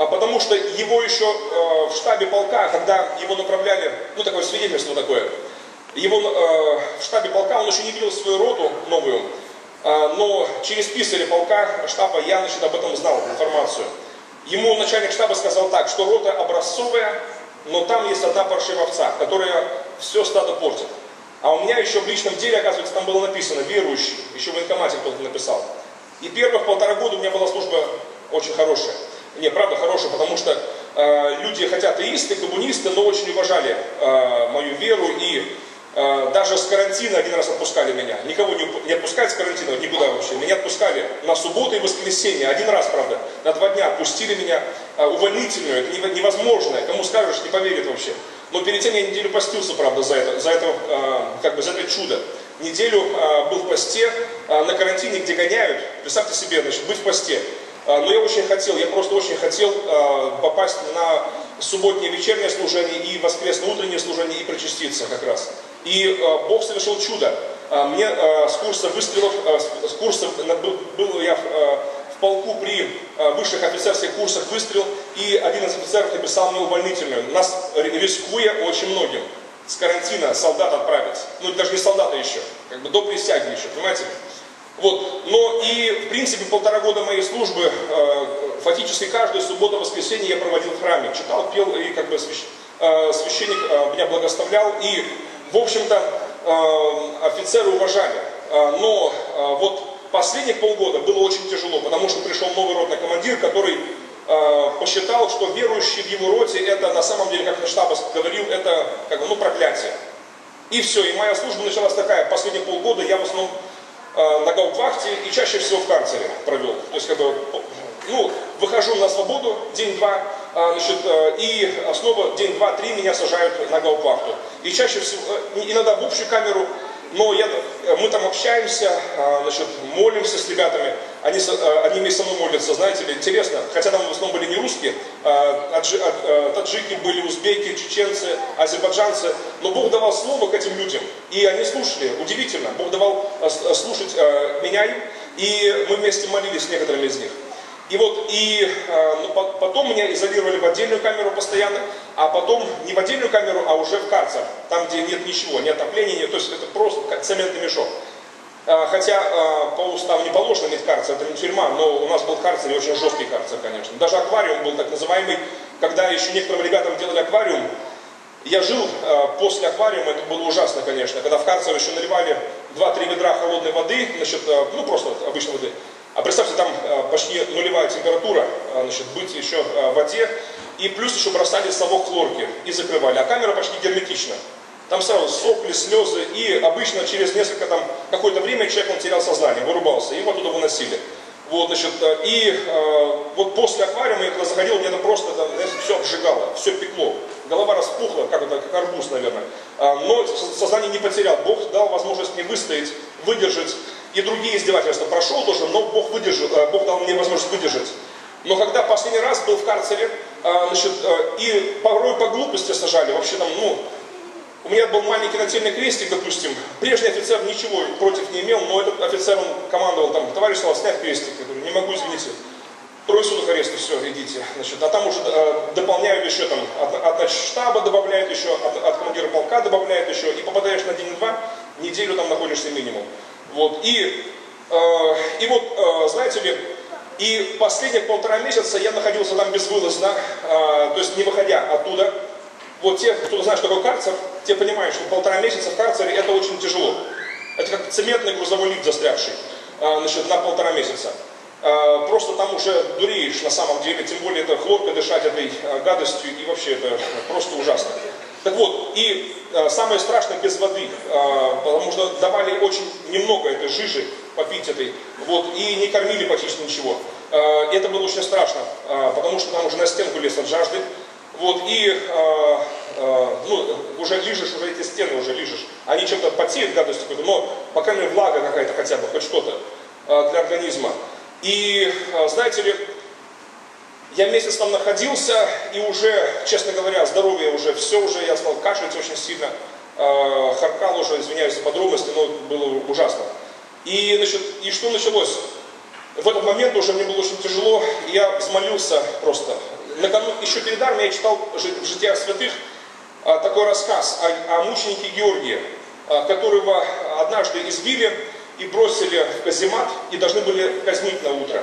А потому что его еще э, в штабе полка, когда его направляли, ну такое свидетельство такое, его в штабе полка, он еще не видел свою роту новую, но через писаря полка штаба я значит, об этом знал информацию. Ему начальник штаба сказал так, что рота образцовая, но там есть одна паршивая овца, которая все стадо портит. А у меня еще в личном деле, оказывается, там было написано «верующий», еще в военкомате кто-то написал. И первых полтора года у меня была служба очень хорошая. Не, правда хорошая, потому что э, люди, хотя атеисты, коммунисты, но очень уважали э, мою веру и Э, даже с карантина один раз отпускали меня. Никого не, не отпускают с карантина никуда вообще. Меня отпускали на субботу и воскресенье. Один раз, правда, на два дня отпустили меня э, увольнительную. Это невозможно. Кому скажешь, не поверит вообще. Но перед тем я неделю постился, правда, за это, за это, э, как бы, за это чудо. Неделю был в посте на карантине, где гоняют. Представьте себе, значит, быть в посте. Но я очень хотел, я просто очень хотел попасть на субботнее вечернее служение и воскресное утреннее служение и причаститься как раз. И э, Бог совершил чудо. Мне с курса выстрелов, с курса, был я в полку при высших офицерских курсах выстрел, и один из офицеров написал мне увольнительную. Нас, рискуя очень многим, с карантина солдат отправить. Ну, даже не солдата еще, как бы до присяги еще, понимаете? Вот. Но и, в принципе, полтора года моей службы, фактически каждую субботу-воскресенье я проводил в храме, читал, пел, и как бы священник меня благословлял, и в общем-то, э, офицеры уважали. Э, но э, вот последних полгода было очень тяжело, потому что пришел новый ротный командир, который посчитал, что верующие в его роте, это на самом деле, как на штаба говорил, это как бы, ну, проклятие. И все, и моя служба началась такая, последние полгода я в основном на гауптвахте и чаще всего в карцере провел. То есть, как бы, ну, выхожу на свободу день-два, а, значит, э, и снова день, два, три меня сажают на гауптвахту. И чаще всего, э, иногда в общую камеру, но я, э, мы там общаемся, а, значит, молимся с ребятами, они, они вместе со мной молятся, знаете ли, интересно, хотя там в основном были не русские, а, таджики были, узбеки, чеченцы, азербайджанцы, но Бог давал слово к этим людям, и они слушали, удивительно, Бог давал слушать меня им, и мы вместе молились с некоторыми из них. И вот, и э, ну, потом меня изолировали в отдельную камеру постоянно, а потом не в отдельную камеру, а уже в карцер, там, где нет ничего, ни отопления, нет, то есть это просто цементный мешок. Э, хотя э, по уставу не положено иметь карцер, это не тюрьма, но у нас был карцер и очень жесткий карцер, конечно. Даже аквариум был так называемый, когда еще некоторым ребятам делали аквариум, Я жил э, после аквариума, это было ужасно, конечно, когда в карцер еще наливали 2-3 ведра холодной воды, значит, э, ну просто обычной воды. А представьте, там э, почти нулевая температура, э, значит, быть еще э, в воде, и плюс еще бросали совок хлорки и закрывали, а камера почти герметична. Там сразу сопли, слезы, и обычно через несколько там, какое-то время человек он терял сознание, вырубался, его оттуда выносили. Вот, значит, и э, вот после аквариума я когда заходил, мне это просто там, все обжигало, все пекло. Голова распухла, как это, как арбуз, наверное. Но сознание не потерял. Бог дал возможность мне выстоять, выдержать. И другие издевательства прошел тоже, но Бог выдержал, э, Бог дал мне возможность выдержать. Но когда последний раз был в карцере, э, значит, э, и порой по глупости сажали, вообще там, ну, у меня был маленький нательный крестик, допустим. Прежний офицер ничего против не имел, но этот офицер, он командовал там, товарищ сказал, снять крестик. Я говорю, не могу, извините. Трое суток ареста, все, идите. Значит, а там уже дополняют еще там, от, от штаба добавляют еще, от, от командира полка добавляют еще, и попадаешь на день-два, неделю там находишься минимум. Вот, и, э, и вот, э, знаете ли, и последних полтора месяца я находился там безвылазно, э, то есть не выходя оттуда, вот те, кто знает, что такое карцер, те понимают, что полтора месяца в карцере это очень тяжело. Это как цементный грузовой лифт застрявший а, значит, на полтора месяца. А, просто там уже дуреешь на самом деле, тем более это хлорка дышать этой а, гадостью, и вообще это просто ужасно. Так вот, и самое страшное без воды, потому что давали очень немного этой жижи попить этой, вот, и не кормили почти ничего. Это было очень страшно, потому что там уже на стенку лез от жажды, вот, и э, э, ну, уже лижешь, уже эти стены уже лижешь. Они чем-то потеют, гадостью какой-то, но, по крайней мере, влага какая-то хотя бы, хоть что-то э, для организма. И, э, знаете ли, я месяц там находился, и уже, честно говоря, здоровье уже, все уже, я стал кашлять очень сильно, э, харкал уже, извиняюсь за подробности, но было ужасно. И, значит, и что началось? В этот момент уже мне было очень тяжело, и я взмолился просто накануне, еще перед армией я читал в «Житиях святых» а, такой рассказ о, о мученике Георгия, а, которого однажды избили и бросили в каземат и должны были казнить на утро.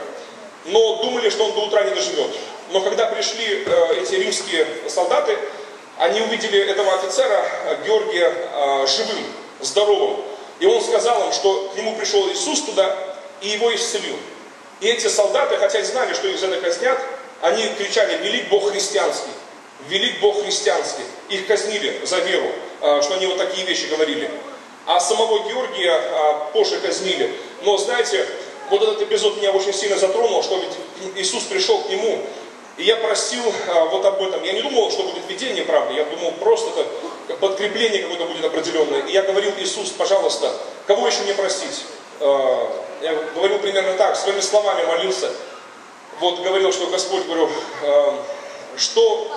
Но думали, что он до утра не доживет. Но когда пришли э, эти римские солдаты, они увидели этого офицера э, Георгия э, живым, здоровым. И он сказал им, что к нему пришел Иисус туда и его исцелил. И эти солдаты, хотя и знали, что их за это казнят, они кричали «Велик Бог христианский! Велик Бог христианский!» Их казнили за веру, а, что они вот такие вещи говорили. А самого Георгия а, позже казнили. Но знаете, вот этот эпизод меня очень сильно затронул, что ведь Иисус пришел к нему, и я просил а, вот об этом. Я не думал, что будет видение, правда. Я думал, просто это подкрепление какое-то будет определенное. И я говорил, Иисус, пожалуйста, кого еще не просить? Я говорил примерно так, своими словами молился вот говорил, что Господь, говорю, э, что,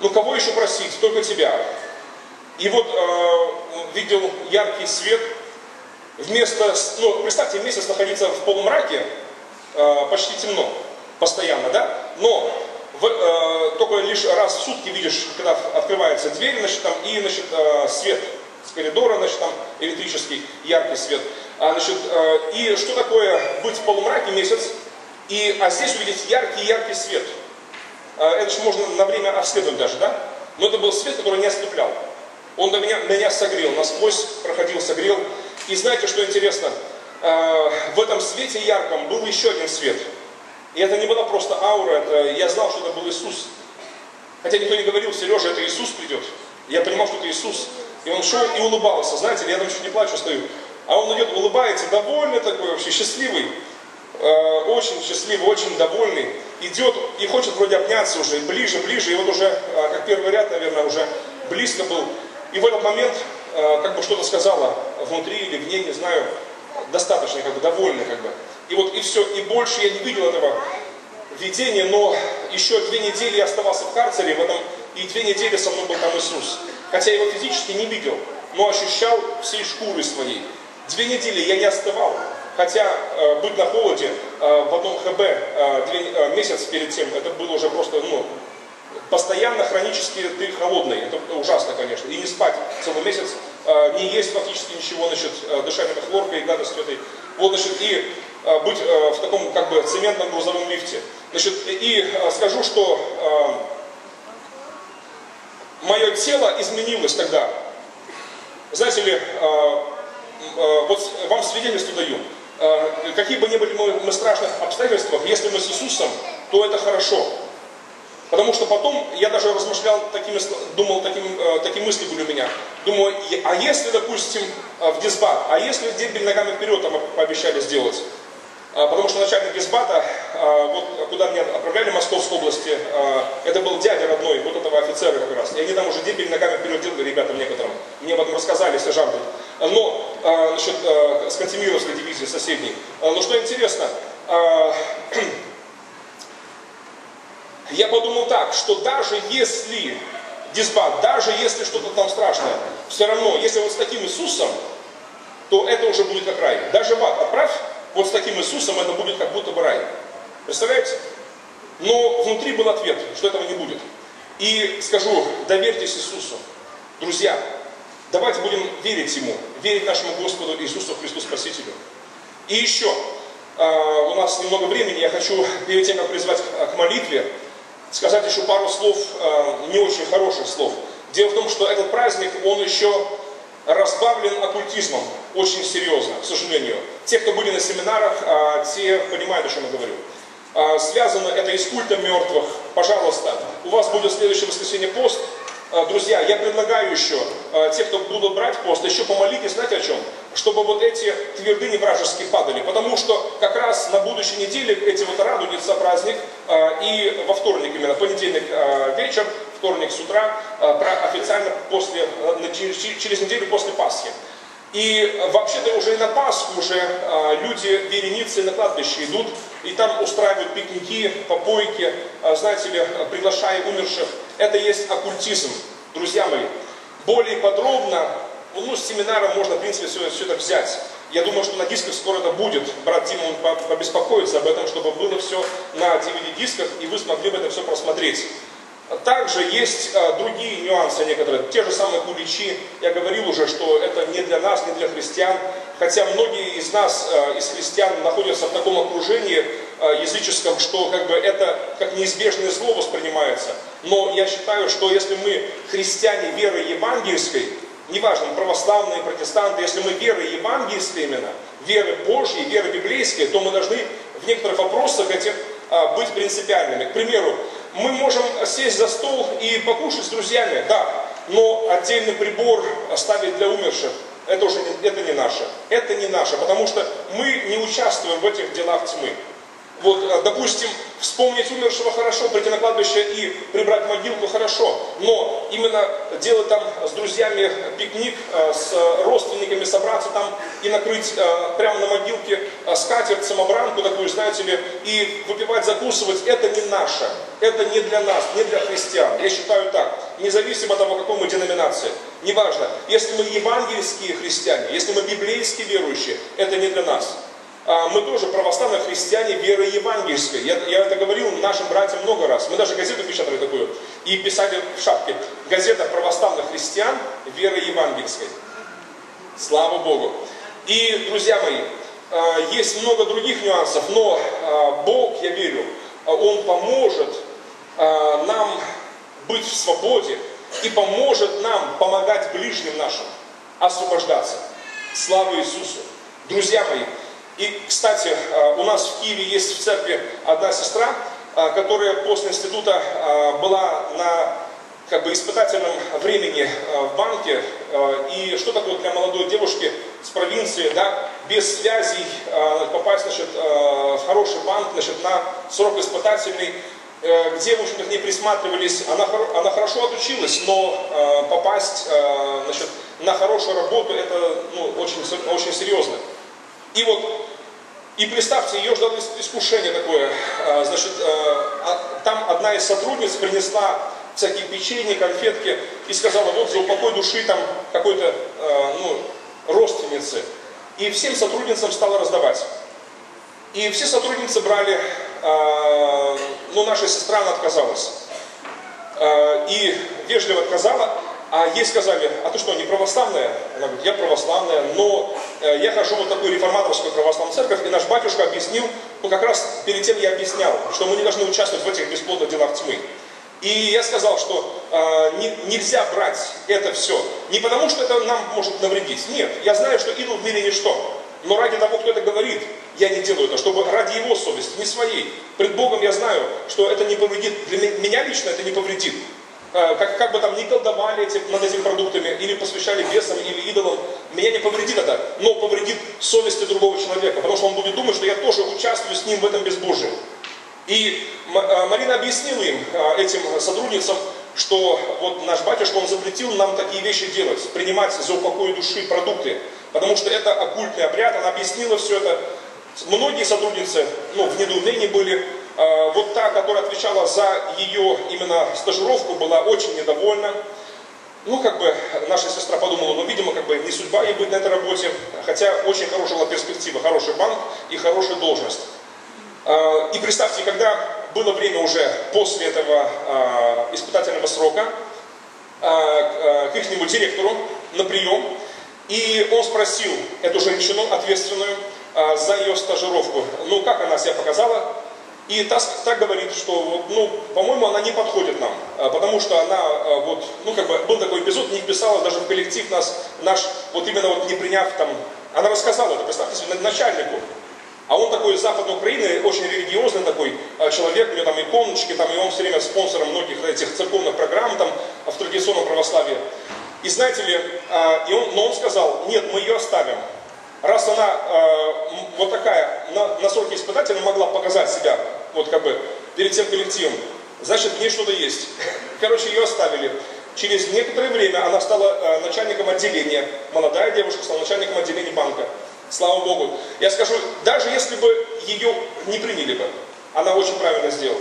ну кого еще просить, только тебя. И вот видел яркий свет, вместо, ну представьте, месяц находиться в полумраке, э, почти темно, постоянно, да, но в, э, только лишь раз в сутки видишь, когда открывается дверь, значит, там, и, значит, э, свет с коридора, значит, там электрический яркий свет. А, значит, э, и что такое быть в полумраке месяц? И, а здесь увидеть яркий-яркий свет. А, это же можно на время обследовать даже, да? Но это был свет, который не ослеплял. Он до меня, меня согрел, насквозь проходил, согрел. И знаете, что интересно? А, в этом свете ярком был еще один свет. И это не была просто аура, это, я знал, что это был Иисус. Хотя никто не говорил, Сережа, это Иисус придет. Я понимал, что это Иисус. И он шел и улыбался. Знаете, я там чуть не плачу, стою. А он идет, улыбается, довольный такой вообще, счастливый. Э, очень счастливый, очень довольный, идет и хочет вроде обняться уже, ближе, ближе, и вот уже, э, как первый ряд, наверное, уже близко был. И в этот момент, э, как бы что-то сказала внутри или вне, не знаю, достаточно, как бы довольный, как бы. И вот и все, и больше я не видел этого видения, но еще две недели я оставался в карцере, в этом, и две недели со мной был там Иисус. Хотя я его физически не видел, но ощущал всей шкурой своей. Две недели я не остывал. Хотя э, быть на холоде э, в одном ХБ э, две, э, месяц перед тем, это было уже просто, ну, постоянно хронически ты холодный. Это ужасно, конечно. И не спать целый месяц, э, не есть фактически ничего, значит, э, дышать этой хлоркой и гадостью этой. Вот, значит, и э, быть э, в таком, как бы, цементном грузовом лифте. Значит, и э, скажу, что э, тело изменилось тогда. Знаете ли, вот вам свидетельство даю. А, какие бы ни были мы, мы страшных обстоятельствах, если мы с Иисусом, то это хорошо. Потому что потом я даже размышлял такими, думал, таким, э, такие мысли были у меня. Думаю, а если, допустим, э, в дисбат, а если дембель ногами вперед там пообещали сделать? А, потому что начальник дисбата, а, вот куда меня отправляли в Московской области, а, это был дядя родной вот этого офицера как раз. И они там уже дембель ногами вперед делали ребятам некоторым. Мне об этом рассказали сержанты. Но насчет с Кантемировской дивизии соседней. Но что интересно, я подумал так, что даже если дисбат, даже если что-то там страшное, все равно, если вот с таким Иисусом, то это уже будет как рай. Даже в ад отправь, вот с таким Иисусом это будет как будто бы рай. Представляете? Но внутри был ответ, что этого не будет. И скажу, доверьтесь Иисусу. Друзья, давайте будем верить Ему, верить нашему Господу Иисусу Христу Спасителю. И еще, а, у нас немного времени, я хочу перед тем, как призвать к молитве, сказать еще пару слов, э, не очень хороших слов. Дело в том, что этот праздник, он еще разбавлен оккультизмом очень серьезно, к сожалению. Те, кто были на семинарах, э, те понимают, о чем я говорю. Э, связано это и с культом мертвых. Пожалуйста, у вас будет следующее воскресенье пост, друзья, я предлагаю еще, те, кто будут брать пост, еще помолитесь, знаете о чем? Чтобы вот эти твердыни вражеские падали. Потому что как раз на будущей неделе эти вот радуется праздник, а, и во вторник именно, понедельник вечер, вторник с утра, официально после, через неделю после Пасхи. И вообще-то уже и на Пасху уже люди вереницы на кладбище идут, и там устраивают пикники, попойки, знаете ли, приглашая умерших это есть оккультизм, друзья мои. Более подробно, ну, с семинаром можно, в принципе, все, все это взять. Я думаю, что на дисках скоро это будет. Брат Дима, он побеспокоится об этом, чтобы было все на DVD-дисках, и вы смогли бы это все просмотреть. Также есть а, другие нюансы некоторые, те же самые куличи. Я говорил уже, что это не для нас, не для христиан. Хотя многие из нас, а, из христиан, находятся в таком окружении а, языческом, что как бы это как неизбежное зло воспринимается. Но я считаю, что если мы христиане веры евангельской, неважно, православные, протестанты, если мы веры евангельской именно, веры Божьей, веры библейской, то мы должны в некоторых вопросах этих быть принципиальными. К примеру, мы можем сесть за стол и покушать с друзьями, да, но отдельный прибор оставить для умерших, это уже не, это не наше. Это не наше, потому что мы не участвуем в этих делах тьмы. Вот, э, допустим, вспомнить умершего хорошо, прийти на кладбище и прибрать могилку хорошо, но именно делать там с друзьями пикник, э, с родственниками собраться там и накрыть э, прямо на могилке скатерть, самобранку такую, знаете ли, и выпивать, закусывать, это не наше, это не для нас, не для христиан. Я считаю так, независимо от того, какой мы деноминации. Неважно, если мы евангельские христиане, если мы библейские верующие, это не для нас. А, мы тоже православные христиане веры евангельской. Я, я это говорил нашим братьям много раз. Мы даже газету печатали такую и писали в шапке. Газета православных христиан веры евангельской. Слава Богу. И, друзья мои, а, есть много других нюансов, но а, Бог, я верю, Он поможет нам быть в свободе и поможет нам помогать ближним нашим освобождаться. Слава Иисусу. Друзья мои, и, кстати, э, у нас в Киеве есть в церкви одна сестра, э, которая после института э, была на как бы испытательном времени в банке. И что такое для молодой девушки с провинции, да, без связей попасть значит, в хороший банк значит, на срок испытательный, где, в общем-то, к ней присматривались. Она, она хорошо отучилась, но попасть значит, на хорошую работу это ну, очень, очень серьезно. И вот, и представьте, ее ждало искушение такое. А, значит, а, а, там одна из сотрудниц принесла всякие печенье, конфетки и сказала, вот за упокой души там какой-то, ну, родственницы. И всем сотрудницам стала раздавать. И все сотрудницы брали, ну, наша сестра, она отказалась. И вежливо отказала, а ей сказали, а ты что, не православная? Она говорит, я православная, но я хожу вот такую реформаторскую православную церковь, и наш батюшка объяснил, ну как раз перед тем я объяснял, что мы не должны участвовать в этих бесплодных делах тьмы. И я сказал, что э, не, нельзя брать это все. Не потому, что это нам может навредить. Нет, я знаю, что идол в мире ничто. Но ради того, кто это говорит, я не делаю это, чтобы ради его совести, не своей. Пред Богом я знаю, что это не повредит. Для меня лично это не повредит. Э, как, как бы там ни колдовали эти, над этими продуктами, или посвящали бесам, или идолам, меня не повредит это, но повредит совести другого человека, потому что он будет думать, что я тоже участвую с ним в этом безбожии. И э, Марина объяснила им, э, этим сотрудницам, что вот наш батюшка, он запретил нам такие вещи делать, принимать за упокой души продукты, потому что это оккультный обряд, она объяснила все это. Многие сотрудницы ну, в недоумении были, а, вот та, которая отвечала за ее именно стажировку, была очень недовольна. Ну, как бы, наша сестра подумала, ну, видимо, как бы не судьба ей быть на этой работе, хотя очень хорошая была перспектива, хороший банк и хорошая должность. А, и представьте, когда было время уже после этого а, испытательного срока, к их директору на прием, и он спросил эту женщину, ответственную за ее стажировку, ну, как она себя показала, и так, так говорит, что, вот, ну, по-моему, она не подходит нам, а, потому что она, а, вот, ну, как бы, был такой эпизод, не вписала даже в коллектив нас, наш, вот именно вот не приняв там, она рассказала это, представьте себе, начальнику, а он такой из Западной Украины, очень религиозный такой а, человек, у него там иконочки, там, и он все время спонсором многих этих церковных программ там в традиционном православии. И знаете ли, и он, но он сказал, нет, мы ее оставим, раз она э, вот такая на, настолько испытательно могла показать себя, вот как бы перед тем коллективом, значит в ней что-то есть. Короче, ее оставили. Через некоторое время она стала э, начальником отделения, молодая девушка стала начальником отделения банка. Слава Богу. Я скажу, даже если бы ее не приняли бы, она очень правильно сделала.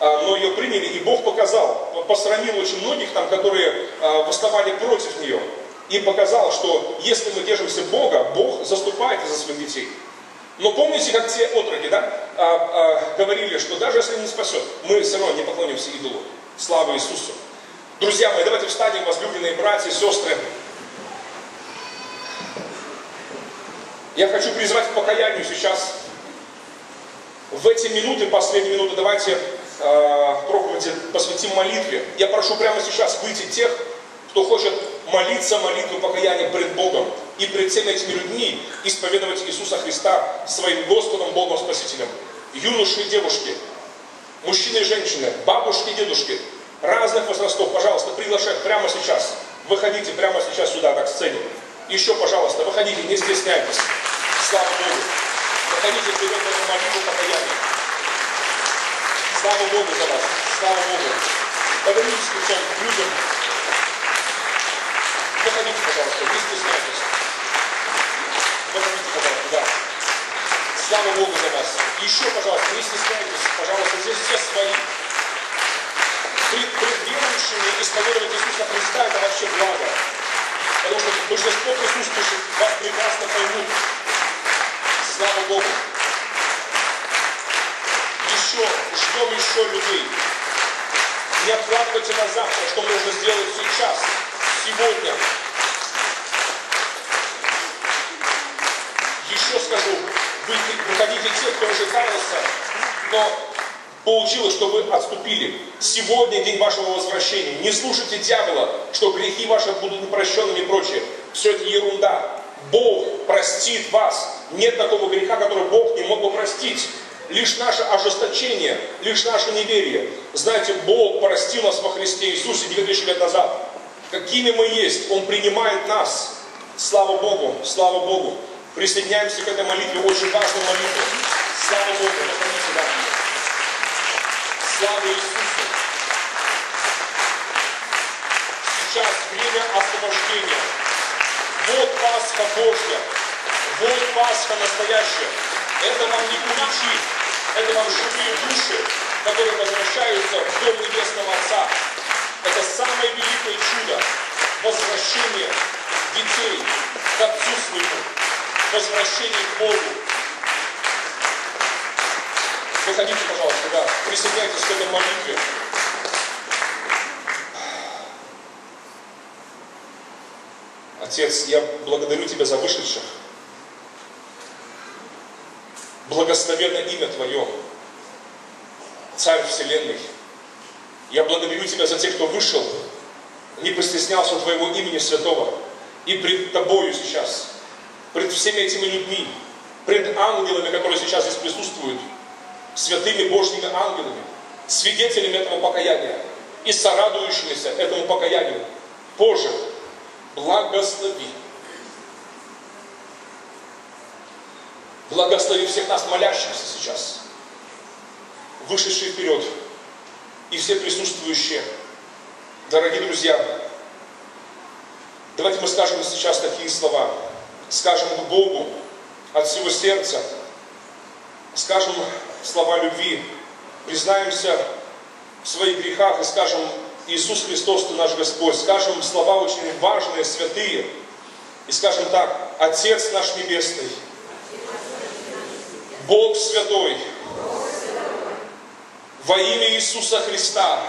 А, но ее приняли, и Бог показал, посрамил очень многих там, которые а, восставали против нее и показал, что если мы держимся Бога, Бог заступает за своих детей. Но помните, как те отроки, да, а, а, говорили, что даже если не спасет, мы все равно не поклонимся идолу. Слава Иисусу. Друзья мои, давайте встанем, возлюбленные братья, сестры. Я хочу призвать к покаянию сейчас. В эти минуты, последние минуты, давайте э, проповеди посвятим молитве. Я прошу прямо сейчас выйти тех, кто хочет молиться молитву покаяния пред Богом и пред всеми этими людьми исповедовать Иисуса Христа своим Господом, Богом Спасителем. Юноши и девушки, мужчины и женщины, бабушки и дедушки, разных возрастов, пожалуйста, приглашаю прямо сейчас. Выходите прямо сейчас сюда, так, к сцене. Еще, пожалуйста, выходите, не стесняйтесь. Слава Богу. Выходите вперед на молитву покаяния. Слава Богу за вас. Слава Богу. Повернитесь к людям, Выходите, пожалуйста, не стесняйтесь. Выходите, пожалуйста, да. Слава Богу за вас. Еще, пожалуйста, не стесняйтесь, пожалуйста, здесь все свои. Пред, пред верующими исповедовать Иисуса Христа это вообще благо. Потому что большинство присутствующих вас прекрасно поймут. Слава Богу. Еще, ждем еще людей. Не откладывайте на завтра, что нужно сделать сейчас сегодня. Еще скажу, вы выходите те, кто уже каялся, но получилось, что вы отступили. Сегодня день вашего возвращения. Не слушайте дьявола, что грехи ваши будут непрощенными и прочее. Все это ерунда. Бог простит вас. Нет такого греха, который Бог не мог бы простить. Лишь наше ожесточение, лишь наше неверие. Знаете, Бог простил нас во Христе Иисусе 2000 лет назад какими мы есть. Он принимает нас. Слава Богу, слава Богу. Присоединяемся к этой молитве, очень важной молитве. Слава Богу, заходите, да. Слава Иисусу. Сейчас время освобождения. Вот Пасха Божья. Вот Пасха настоящая. Это вам не куличи, это вам живые души, которые возвращаются в Дом Небесного Отца. Это самое великое чудо возвращение детей к Отцу своему, возвращение к Богу. Выходите, пожалуйста, да, присоединяйтесь к этой молитве. Отец, я благодарю Тебя за вышедших. Благословенно имя Твое, Царь Вселенной. Я благодарю Тебя за тех, кто вышел, не постеснялся Твоего имени святого. И пред Тобою сейчас, пред всеми этими людьми, пред ангелами, которые сейчас здесь присутствуют, святыми Божьими ангелами, свидетелями этого покаяния и сорадующимися этому покаянию. Боже, благослови. Благослови всех нас, молящихся сейчас, вышедшие вперед, и все присутствующие. Дорогие друзья, давайте мы скажем сейчас такие слова. Скажем Богу от всего сердца, скажем слова любви, признаемся в своих грехах и скажем Иисус Христос, Ты наш Господь. Скажем слова очень важные, святые. И скажем так, Отец наш Небесный, Бог Святой, во имя Иисуса Христа,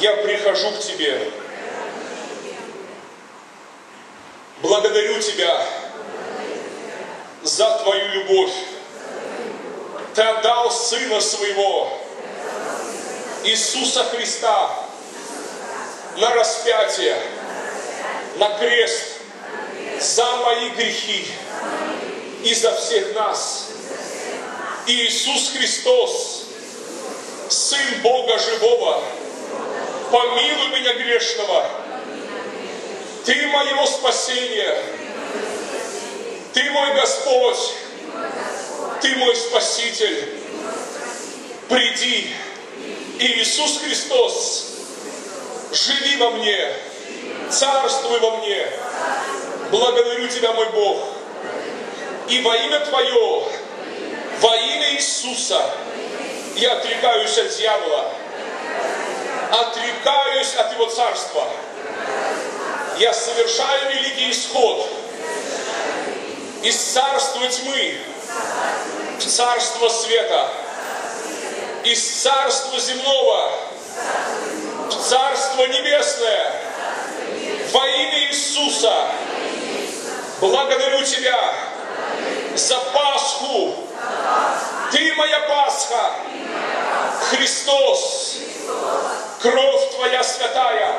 я прихожу к Тебе. Благодарю Тебя за Твою любовь. Ты отдал Сына Своего, Иисуса Христа, на распятие, на крест, за мои грехи и за всех нас. Иисус Христос, Сын Бога Живого, помилуй меня грешного. Ты моего спасения. Ты мой Господь. Ты мой Спаситель. Приди, Иисус Христос, живи во мне, царствуй во мне. Благодарю Тебя, мой Бог. И во имя Твое, во имя Иисуса, я отрекаюсь от дьявола, отрекаюсь от Его царства. Я совершаю великий исход из царства тьмы в царство света, из царства земного в царство небесное во имя Иисуса. Благодарю Тебя за Пасху. Ты моя Пасха. Христос. Кровь Твоя святая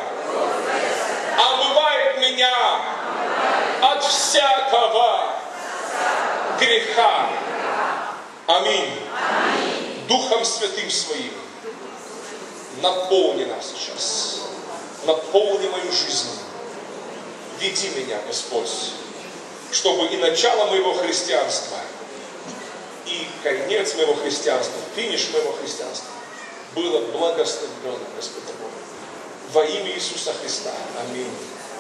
омывает меня от всякого греха. Аминь. Духом Святым Своим наполни нас сейчас. Наполни мою жизнь. Веди меня, Господь, чтобы и начало моего христианства, и конец моего христианства, финиш моего христианства было благословлено, Господь Бог. Во имя Иисуса Христа. Аминь.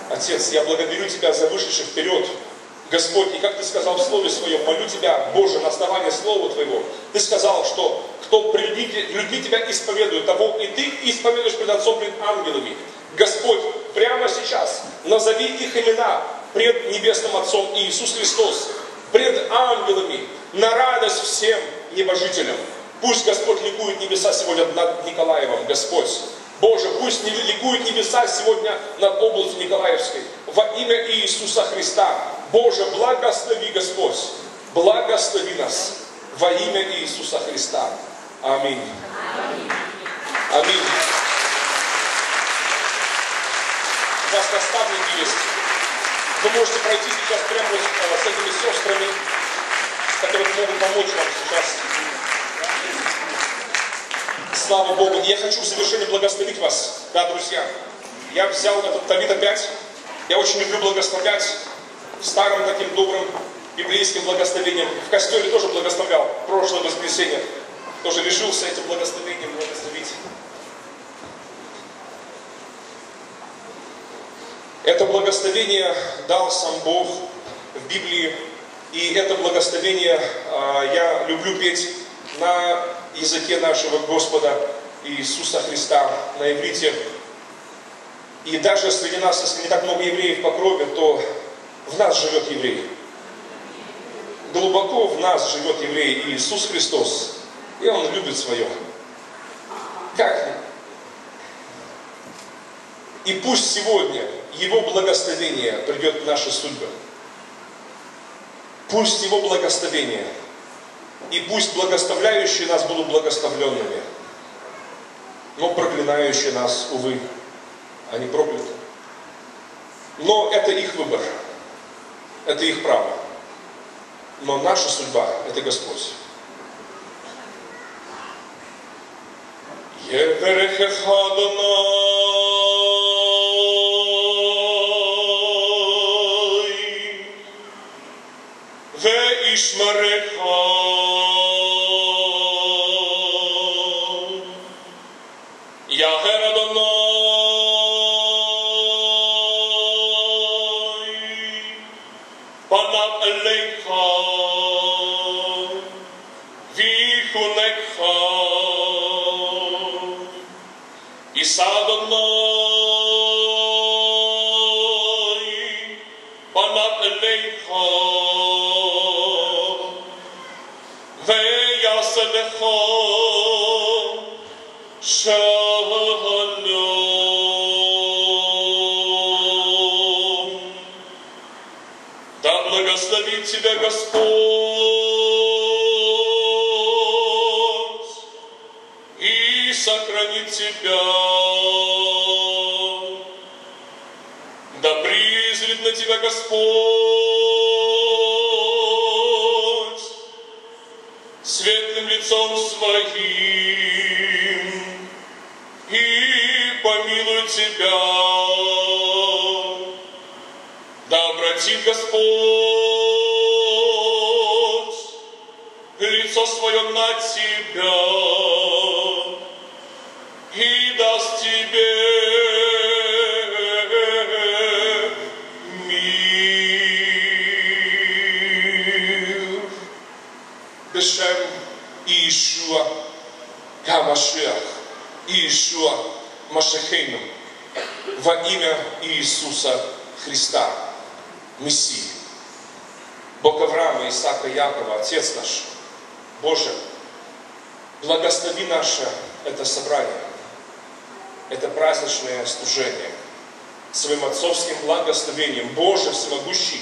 Отец, я благодарю Тебя за вышедших вперед. Господь, и как Ты сказал в Слове Своем, молю Тебя, Боже, на основании Слова Твоего, Ты сказал, что кто пред людьми Тебя исповедует, того и Ты исповедуешь пред Отцом, пред ангелами. Господь, прямо сейчас назови их имена пред Небесным Отцом Иисус Христос, пред ангелами, на радость всем небожителям. Пусть Господь ликует небеса сегодня над Николаевым, Господь. Боже, пусть не ликуют небеса сегодня над областью Николаевской. Во имя Иисуса Христа. Боже, благослови, Господь. Благослови нас. Во имя Иисуса Христа. Аминь. Аминь. У вас наставники есть. Вы можете пройти сейчас прямо вот э, с этими сестрами, которые могут помочь вам сейчас. Слава Богу. Я хочу в завершение благословить вас, да, друзья. Я взял этот Тавид опять. Я очень люблю благословлять старым таким добрым библейским благословением. В костеле тоже благословлял. Прошлое воскресенье тоже решился этим благословением благословить. Это благословение дал сам Бог в Библии. И это благословение а, я люблю петь на языке нашего Господа Иисуса Христа, на иврите. И даже среди нас, если не так много евреев по крови, то в нас живет еврей. Глубоко в нас живет еврей Иисус Христос. И Он любит свое. Как? И пусть сегодня Его благословение придет в наши судьбы. Пусть Его благословение – и пусть благословляющие нас будут благословленными. но проклинающие нас, увы, они прокляты. Но это их выбор, это их право. Но наша судьба – это Господь. יברכך אדוני וישמרך حساب الله بنا إليها ويصلها شهنا Да благословит тебя Господь! Сохранит тебя. Да призрит на тебя Господь светлым лицом своим и помилует тебя. Да обратит Господь лицо свое на тебя Бешем Иешуа Машехейну, во имя Иисуса Христа, Мессии. Бог Авраама, Исаака, Якова, Отец наш, Боже, благослови наше это собрание, это праздничное служение своим отцовским благословением. Боже всемогущий,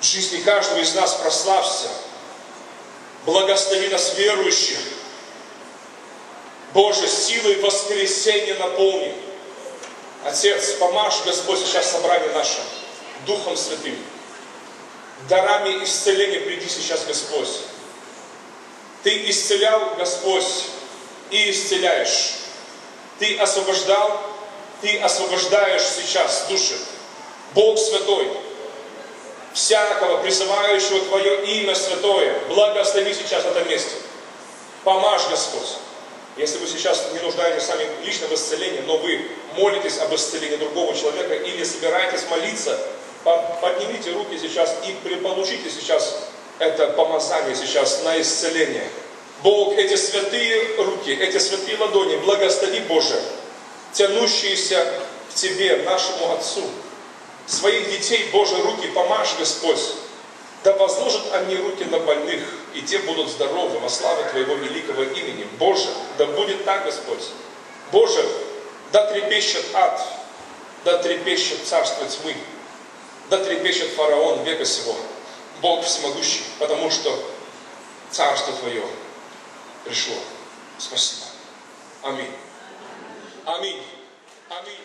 в жизни каждого из нас прославься, благослови нас верующих. Боже, силой воскресения наполни. Отец, помажь, Господь, сейчас собрание наше Духом Святым. Дарами исцеления приди сейчас, Господь. Ты исцелял, Господь, и исцеляешь. Ты освобождал, Ты освобождаешь сейчас души. Бог Святой, всякого призывающего Твое имя Святое, благослови сейчас в этом месте. Помажь, Господь. Если вы сейчас не нуждаетесь сами лично в исцелении, но вы молитесь об исцелении другого человека или собираетесь молиться, по- поднимите руки сейчас и получите сейчас это помазание сейчас на исцеление. Бог, эти святые руки, эти святые ладони, благослови Боже, тянущиеся к Тебе, нашему Отцу. Своих детей, Боже, руки помажь, Господь. Да возложат они руки на больных, и те будут здоровы во славе Твоего великого имени. Боже, да будет так, Господь. Боже, да трепещет ад, да трепещет царство тьмы, да трепещет фараон века сего. Бог всемогущий, потому что царство Твое пришло. Спасибо. Аминь. Аминь. Аминь.